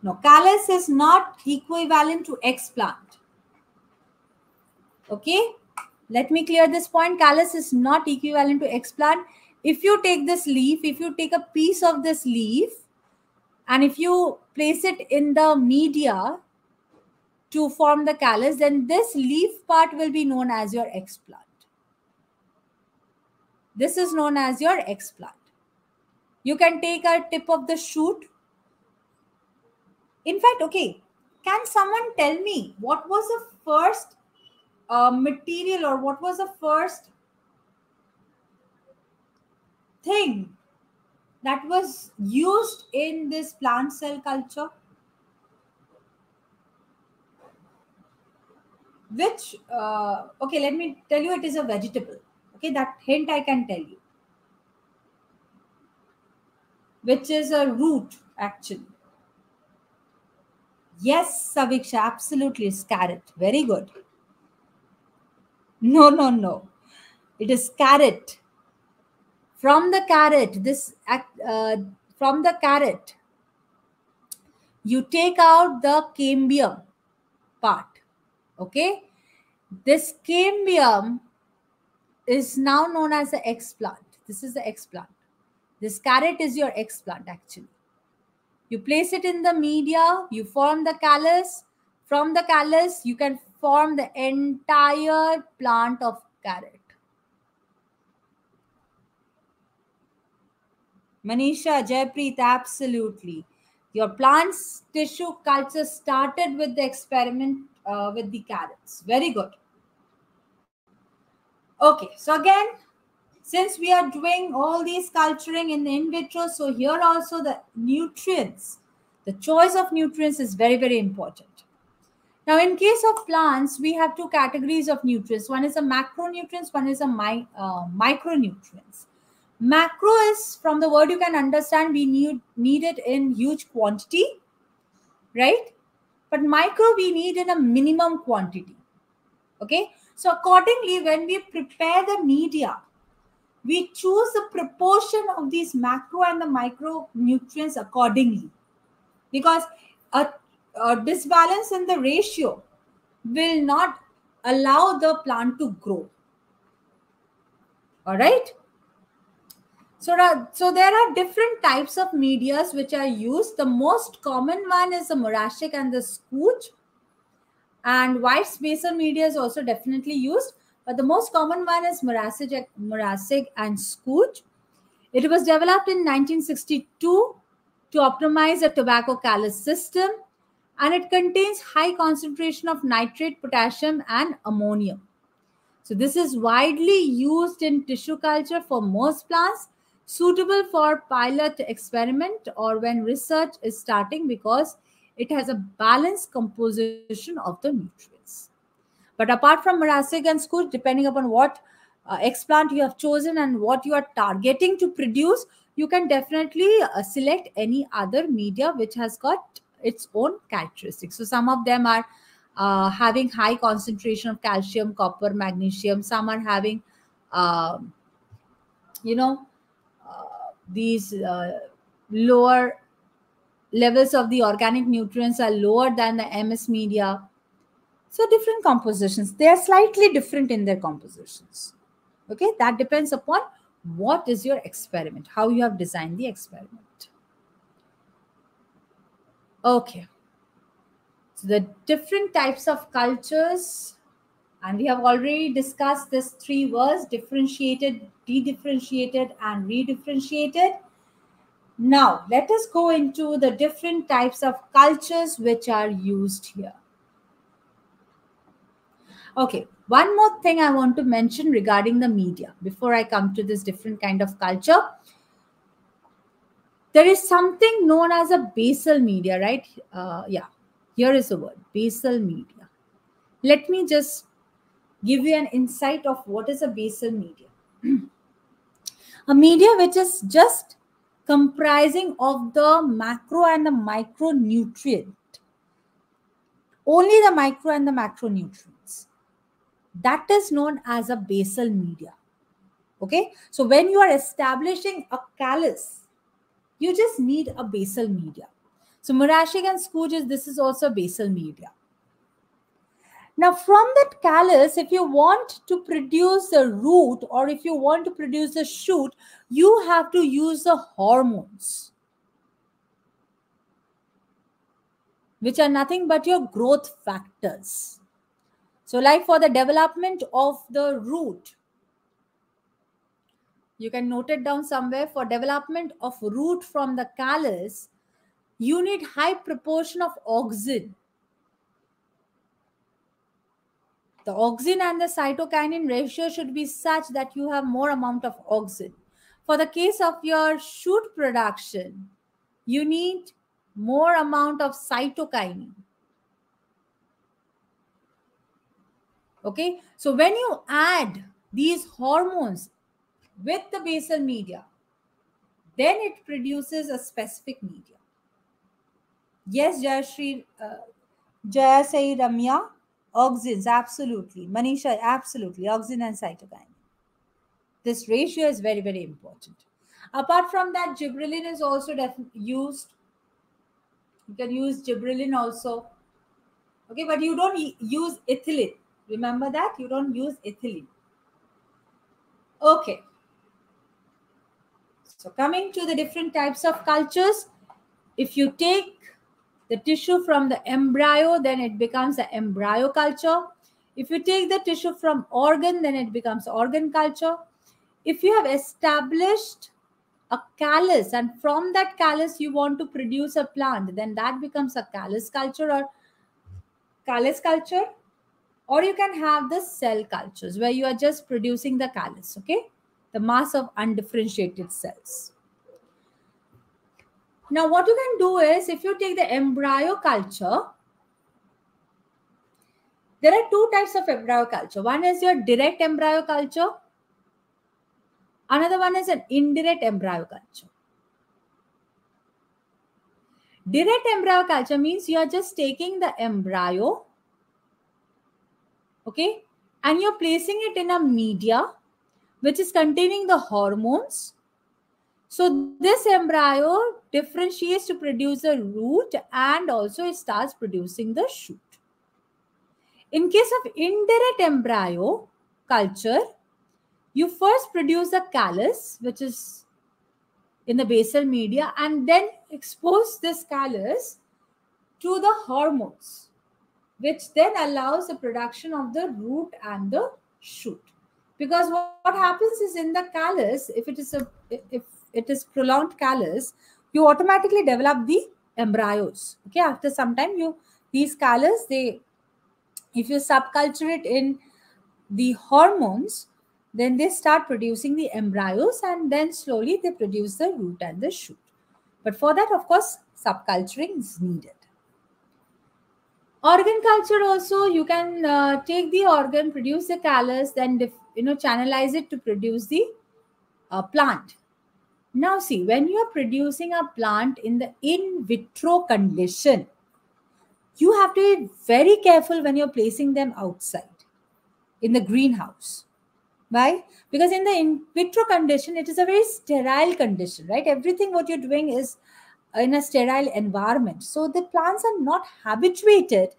No, callus is not equivalent to explant. Okay, let me clear this point. Callus is not equivalent to explant. If you take this leaf, if you take a piece of this leaf, and if you place it in the media to form the callus, then this leaf part will be known as your explant. This is known as your explant. You can take a tip of the shoot in fact okay can someone tell me what was the first uh, material or what was the first thing that was used in this plant cell culture which uh, okay let me tell you it is a vegetable okay that hint i can tell you which is a root actually Yes, Saviksha, absolutely. It's carrot. Very good. No, no, no. It is carrot. From the carrot, this uh, from the carrot, you take out the cambium part. Okay. This cambium is now known as the explant. This is the explant. This carrot is your explant actually. You place it in the media, you form the callus. From the callus, you can form the entire plant of carrot. Manisha, Jaypreet, absolutely. Your plant's tissue culture started with the experiment uh, with the carrots. Very good. Okay, so again, since we are doing all these culturing in the in vitro, so here also the nutrients, the choice of nutrients is very, very important. Now, in case of plants, we have two categories of nutrients. One is a macronutrients, one is a mi uh, micronutrients. Macro is from the word you can understand, we need, need it in huge quantity, right? But micro, we need in a minimum quantity. Okay. So accordingly, when we prepare the media, we choose the proportion of these macro and the micronutrients accordingly. Because a, a disbalance in the ratio will not allow the plant to grow. All right. So, uh, so there are different types of medias which are used. The most common one is the Murashige and the Skoog. And White's basal media is also definitely used. But the most common one is Murashige, Murashige and Skoog. It was developed in 1962 to optimize a tobacco callus system. And it contains high concentration of nitrate, potassium, and ammonium. So this is widely used in tissue culture for most plants suitable for pilot experiment or when research is starting because it has a balanced composition of the nutrients. But apart from Murashige and Skoog, depending upon what uh, explant you have chosen and what you are targeting to produce, you can definitely uh, select any other media which has got its own characteristics. So some of them are uh, having high concentration of calcium, copper, magnesium. Some are having, um, you know, these uh, lower levels of the organic nutrients are lower than the MS media. So different compositions. They are slightly different in their compositions. Okay, that depends upon what is your experiment, how you have designed the experiment. Okay. So the different types of cultures, and we have already discussed this three words, differentiated, de-differentiated and redifferentiated. Now, let us go into the different types of cultures which are used here. Okay, one more thing I want to mention regarding the media before I come to this different kind of culture. There is something known as a basal media, right? Uh, yeah, here is the word basal media. Let me just give you an insight of what is a basal media. <clears throat> a media which is just comprising of the macro and the micronutrient. Only the micro and the macronutrients. That is known as a basal media. Okay, so when you are establishing a callus, you just need a basal media. So Murashige and Skoog, this is also basal media. Now, from that callus, if you want to produce a root or if you want to produce a shoot, you have to use the hormones, which are nothing but your growth factors. So, like for the development of the root, you can note it down somewhere for development of root from the callus, you need high proportion of auxin The auxin and the cytokinin ratio should be such that you have more amount of auxin. For the case of your shoot production, you need more amount of cytokinin. Okay, so when you add these hormones with the basal media, then it produces a specific media. Yes, Jayashree, uh, Jayasai Ramya, Auxins, absolutely. Manisha, absolutely. Auxin and cytokine. This ratio is very, very important. Apart from that, gibberellin is also used. You can use gibberellin also. Okay, but you don't use ethylene. Remember that? You don't use ethylene. Okay. So coming to the different types of cultures, if you take the tissue from the embryo, then it becomes an embryo culture. If you take the tissue from organ, then it becomes organ culture. If you have established a callus and from that callus you want to produce a plant, then that becomes a callus culture or callus culture. Or you can have the cell cultures where you are just producing the callus, okay? The mass of undifferentiated cells. Now, what you can do is if you take the embryo culture, there are two types of embryo culture. One is your direct embryo culture, another one is an indirect embryo culture. Direct embryo culture means you are just taking the embryo, okay, and you're placing it in a media which is containing the hormones so this embryo differentiates to produce a root and also it starts producing the shoot. In case of indirect embryo culture, you first produce a callus, which is in the basal media, and then expose this callus to the hormones, which then allows the production of the root and the shoot. Because what happens is in the callus, if it is a if it is prolonged callus, you automatically develop the embryos. Okay, after some time, you these callus they if you subculture it in the hormones, then they start producing the embryos and then slowly they produce the root and the shoot. But for that, of course, subculturing is needed. Organ culture also, you can uh, take the organ, produce the callus, then you know channelize it to produce the uh, plant. Now, see, when you are producing a plant in the in vitro condition, you have to be very careful when you're placing them outside in the greenhouse. Why? Because in the in vitro condition, it is a very sterile condition, right? Everything what you're doing is in a sterile environment. So the plants are not habituated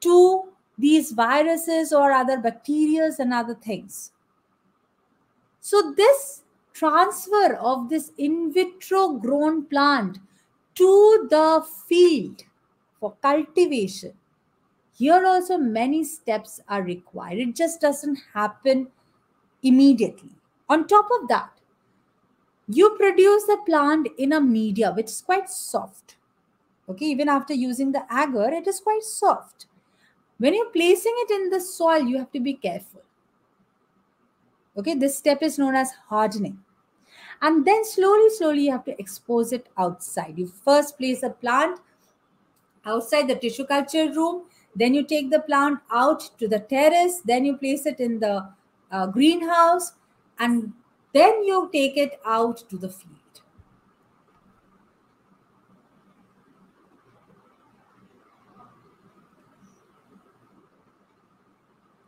to these viruses or other bacteria and other things. So this transfer of this in vitro grown plant to the field for cultivation here also many steps are required it just doesn't happen immediately on top of that you produce the plant in a media which is quite soft. Okay even after using the agar it is quite soft. When you're placing it in the soil you have to be careful. Okay this step is known as hardening. And then slowly slowly you have to expose it outside. You first place a plant outside the tissue culture room then you take the plant out to the terrace then you place it in the uh, greenhouse and then you take it out to the field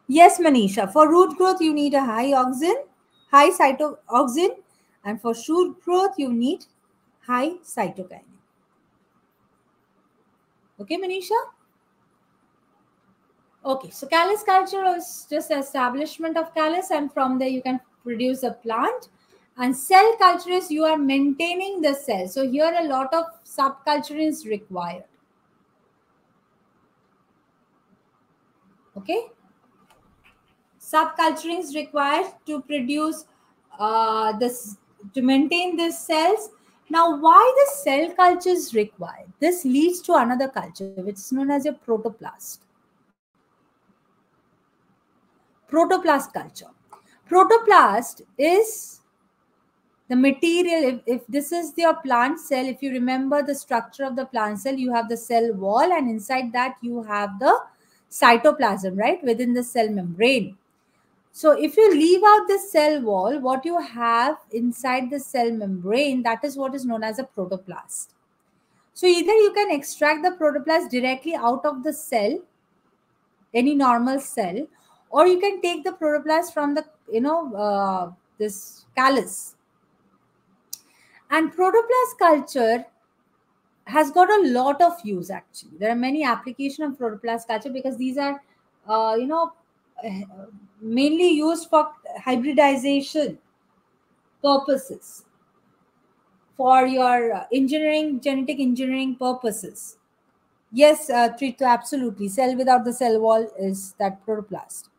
Yes, Manisha. For root growth, you need a high auxin, high cytooxin, and for shoot growth, you need high cytokinin. Okay, Manisha? Okay, so callus culture is just establishment of callus, and from there you can produce a plant. And cell culture is you are maintaining the cell. So here a lot of subculture is required. Okay. Subculturing is required to produce uh, this to maintain these cells. Now, why the cell culture is required? This leads to another culture, which is known as a protoplast. Protoplast culture. Protoplast is the material, if, if this is your plant cell, if you remember the structure of the plant cell, you have the cell wall, and inside that, you have the cytoplasm, right, within the cell membrane. So if you leave out the cell wall, what you have inside the cell membrane, that is what is known as a protoplast. So either you can extract the protoplast directly out of the cell, any normal cell, or you can take the protoplast from the, you know, uh, this callus. And protoplast culture has got a lot of use actually. There are many application of protoplast culture because these are, uh, you know, mainly used for hybridization purposes. for your uh, engineering, genetic engineering purposes. Yes, uh, treat absolutely. Cell without the cell wall is that protoplasm.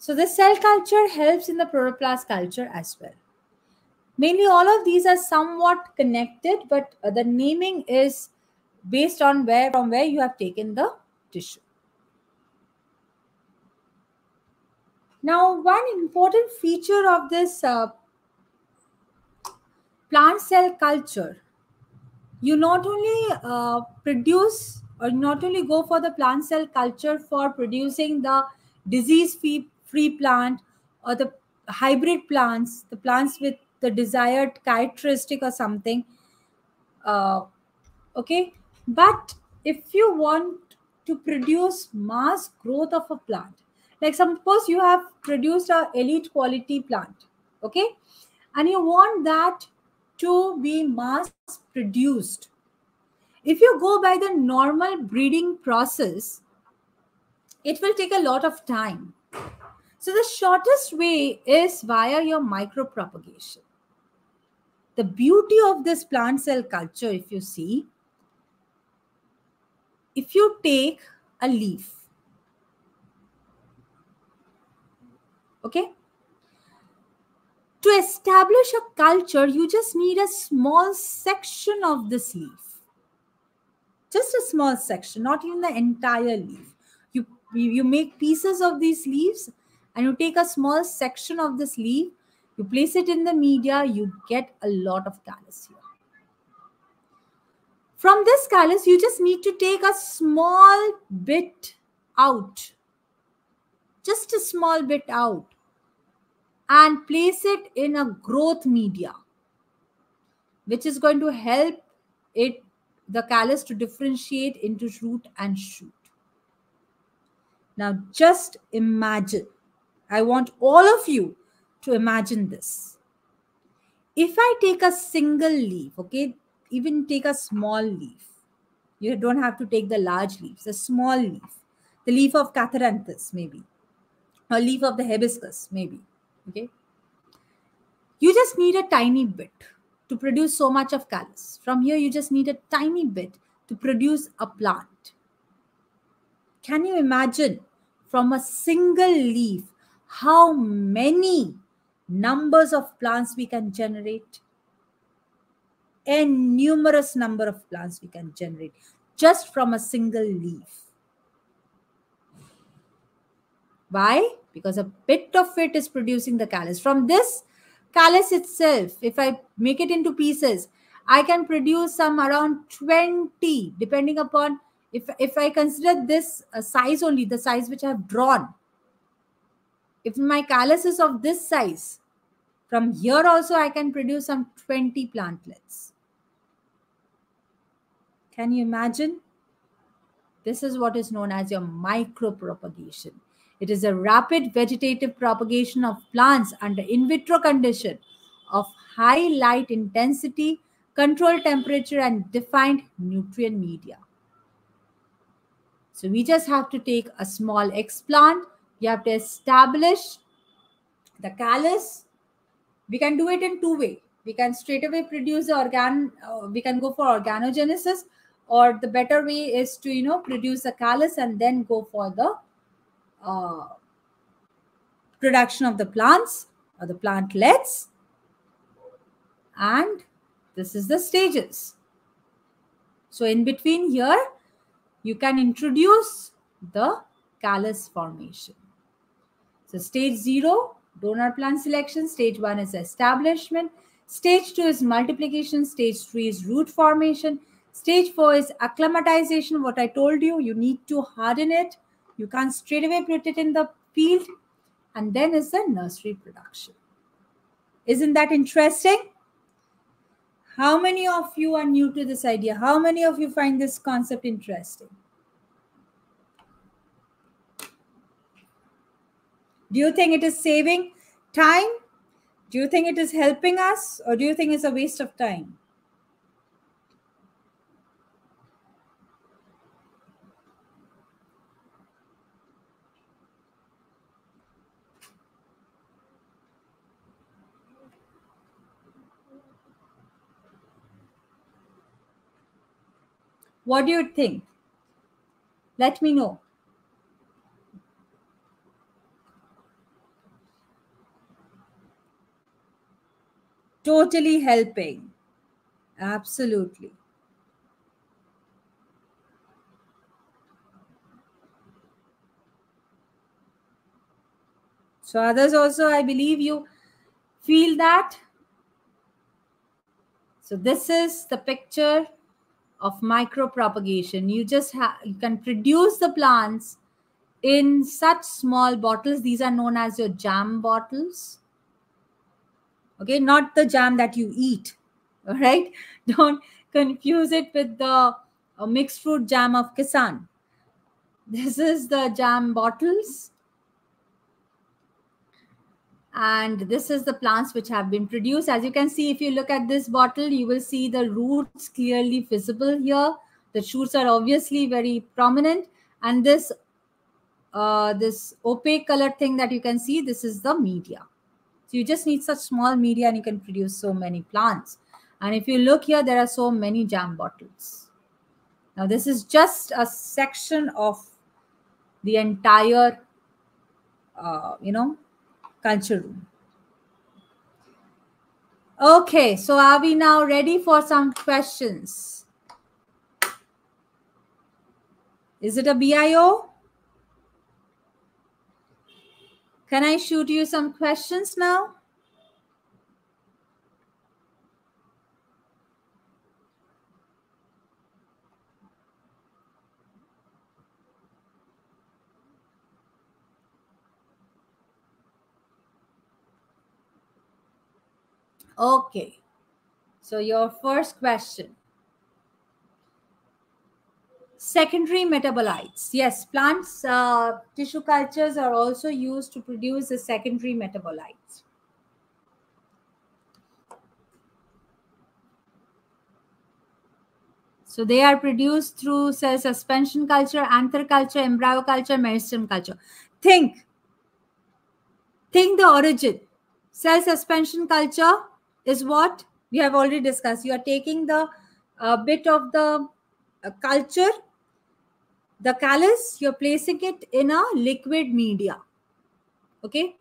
So the cell culture helps in the protoplasm culture as well. Mainly all of these are somewhat connected, but uh, the naming is based on where from where you have taken the tissue. Now, one important feature of this uh, plant cell culture, you not only uh, produce or not only go for the plant cell culture for producing the disease free, free plant or the hybrid plants, the plants with the desired characteristic or something. Uh, okay, but if you want to produce mass growth of a plant, like suppose you have produced a elite quality plant, okay, and you want that to be mass produced. If you go by the normal breeding process, it will take a lot of time. So the shortest way is via your micropropagation. The beauty of this plant cell culture, if you see, if you take a leaf, okay, to establish a culture, you just need a small section of this leaf. Just a small section, not even the entire leaf. You, you make pieces of these leaves and you take a small section of this leaf, you place it in the media, you get a lot of callus here. From this callus, you just need to take a small bit out, just a small bit out, and place it in a growth media, which is going to help it the callus to differentiate into root and shoot. Now, just imagine. I want all of you to imagine this. If I take a single leaf, okay, even take a small leaf. You don't have to take the large leaves, a small leaf, the leaf of catharanthus, maybe, or leaf of the hibiscus, maybe. Okay. You just need a tiny bit to produce so much of callus. From here, you just need a tiny bit to produce a plant. Can you imagine from a single leaf how many numbers of plants we can generate? a numerous number of plants we can generate just from a single leaf. Why? Because a bit of it is producing the callus. From this callus itself, if I make it into pieces, I can produce some around 20, depending upon if, if I consider this size only, the size which I have drawn. If my callus is of this size, from here also I can produce some 20 plantlets. Can you imagine? This is what is known as your micropropagation. It is a rapid vegetative propagation of plants under in vitro condition of high light intensity, controlled temperature, and defined nutrient media. So we just have to take a small explant. You have to establish the callus. We can do it in two ways. We can straight away produce the organ. Uh, we can go for organogenesis or the better way is to you know produce a callus and then go for the uh, production of the plants or the plantlets and this is the stages so in between here you can introduce the callus formation so stage 0 donor plant selection stage 1 is establishment stage 2 is multiplication stage 3 is root formation Stage four is acclimatization. What I told you, you need to harden it. You can't straight away put it in the field. And then is the nursery production. Isn't that interesting? How many of you are new to this idea? How many of you find this concept interesting? Do you think it is saving time? Do you think it is helping us or do you think it's a waste of time? What do you think? Let me know. Totally helping. Absolutely. So others also, I believe you feel that. So this is the picture of micropropagation. You just have you can produce the plants in such small bottles. These are known as your jam bottles. Okay, not the jam that you eat. <laughs> All right, don't confuse it with the uh, mixed fruit jam of Kissan. This is the jam bottles. And this is the plants which have been produced. As you can see if you look at this bottle you will see the roots clearly visible here. The shoots are obviously very prominent. And this uh, this opaque color thing that you can see this is the media so you just need such small media and you can produce so many plants and if you look here there are so many jam bottles now this is just a section of the entire uh, you know culture room. Okay, so are we now ready for some questions? Is it a BIO? Can I shoot you some questions now? Okay. So your first question. Secondary metabolites. Yes, plants, uh, tissue cultures are also used to produce the secondary metabolites. So they are produced through cell suspension culture, anther culture, embryo culture, meristem culture. Think. Think the origin. Cell suspension culture is what we have already discussed. You are taking the uh, bit of the uh, culture, the callus, you're placing it in a liquid media. Okay.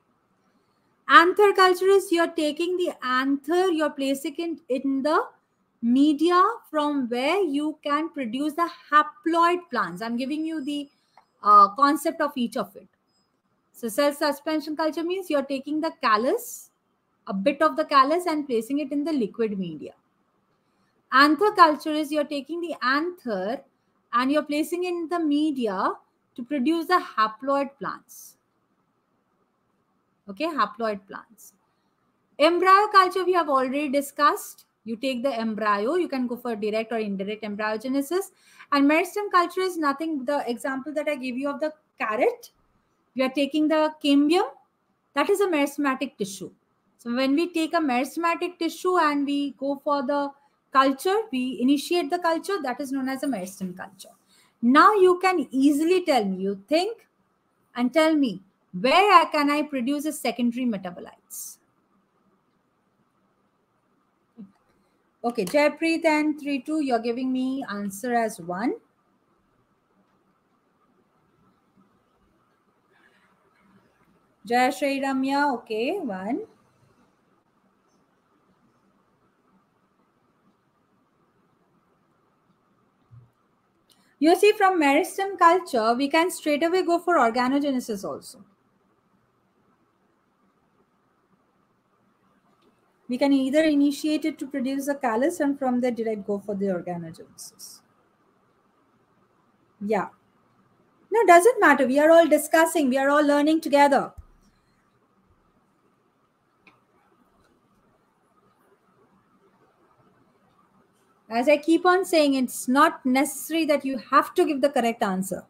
Anther culture is you're taking the anther, you're placing it in the media from where you can produce the haploid plants. I'm giving you the uh, concept of each of it. So cell suspension culture means you're taking the callus, a bit of the callus and placing it in the liquid media. Anther culture is you're taking the anther and you're placing in the media to produce the haploid plants. Okay, haploid plants. Embryo culture we have already discussed. You take the embryo, you can go for direct or indirect embryogenesis. And meristem culture is nothing, the example that I gave you of the carrot. We are taking the cambium, that is a meristematic tissue. So when we take a meristematic tissue and we go for the culture, we initiate the culture that is known as a meristem culture. Now you can easily tell me, you think and tell me where can I produce a secondary metabolites? Okay, Jaypreet and 3-2, you're giving me answer as 1. Jay Shri Ramya, okay, 1. You see, from meristem culture, we can straight away go for organogenesis also. We can either initiate it to produce a callus and from there direct go for the organogenesis. Yeah. No, doesn't matter. We are all discussing. We are all learning together. As I keep on saying, it's not necessary that you have to give the correct answer.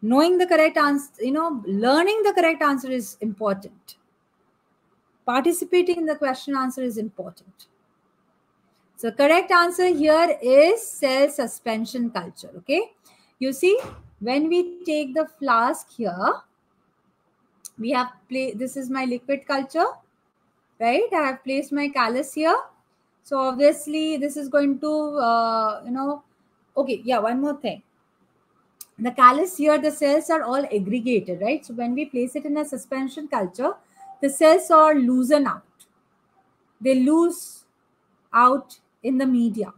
Knowing the correct answer, you know, learning the correct answer is important. Participating in the question answer is important. So, correct answer here is cell suspension culture. Okay. You see, when we take the flask here, we have play this is my liquid culture, right? I have placed my callus here so obviously this is going to uh, you know okay yeah one more thing. The callus here the cells are all aggregated right? So when we place it in a suspension culture the cells are loosen out. They lose out in the media.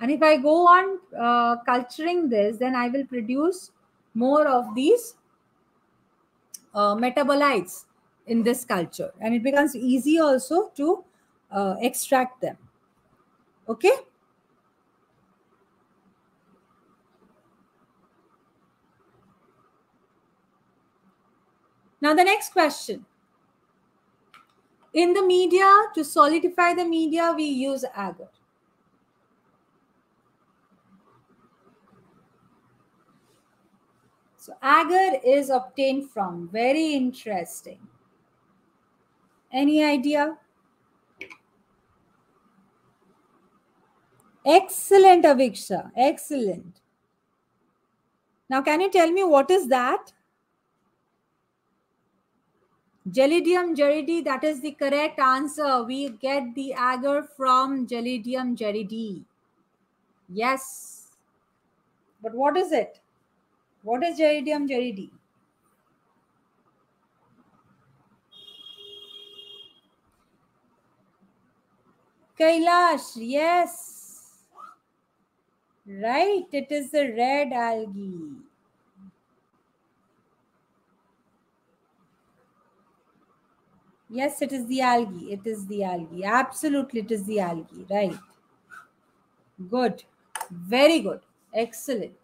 And if i go on uh, culturing this then i will produce more of these uh, metabolites in this culture. And it becomes easy also to uh, extract them okay Now, the next question. In the media, to solidify the media, we use agar. So, agar is obtained from. Very interesting. Any idea? Excellent, Aviksha. Excellent. Now, can you tell me what is that? Gelidium geridi, that is the correct answer. We get the agar from Gelidium geridi. Yes. But what is it? What is Gelidium geridi? Kailash, yes. Right, it is the red algae. Yes, it is the algae. It is the algae. Absolutely, it is the algae. Right. Good. Very good. Excellent.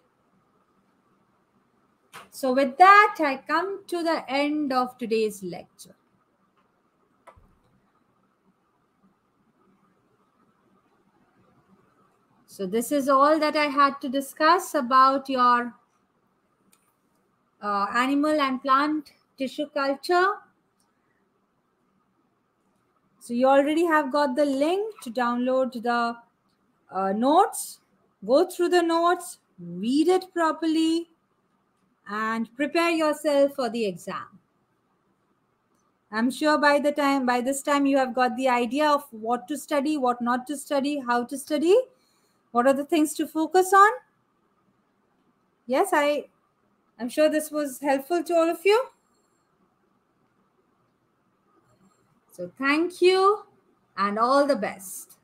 So, with that, I come to the end of today's lecture. So, this is all that I had to discuss about your uh, animal and plant tissue culture. So you already have got the link to download the uh, notes. Go through the notes, read it properly, and prepare yourself for the exam. I'm sure by the time by this time you have got the idea of what to study, what not to study, how to study, what are the things to focus on. Yes, I I'm sure this was helpful to all of you. So thank you and all the best.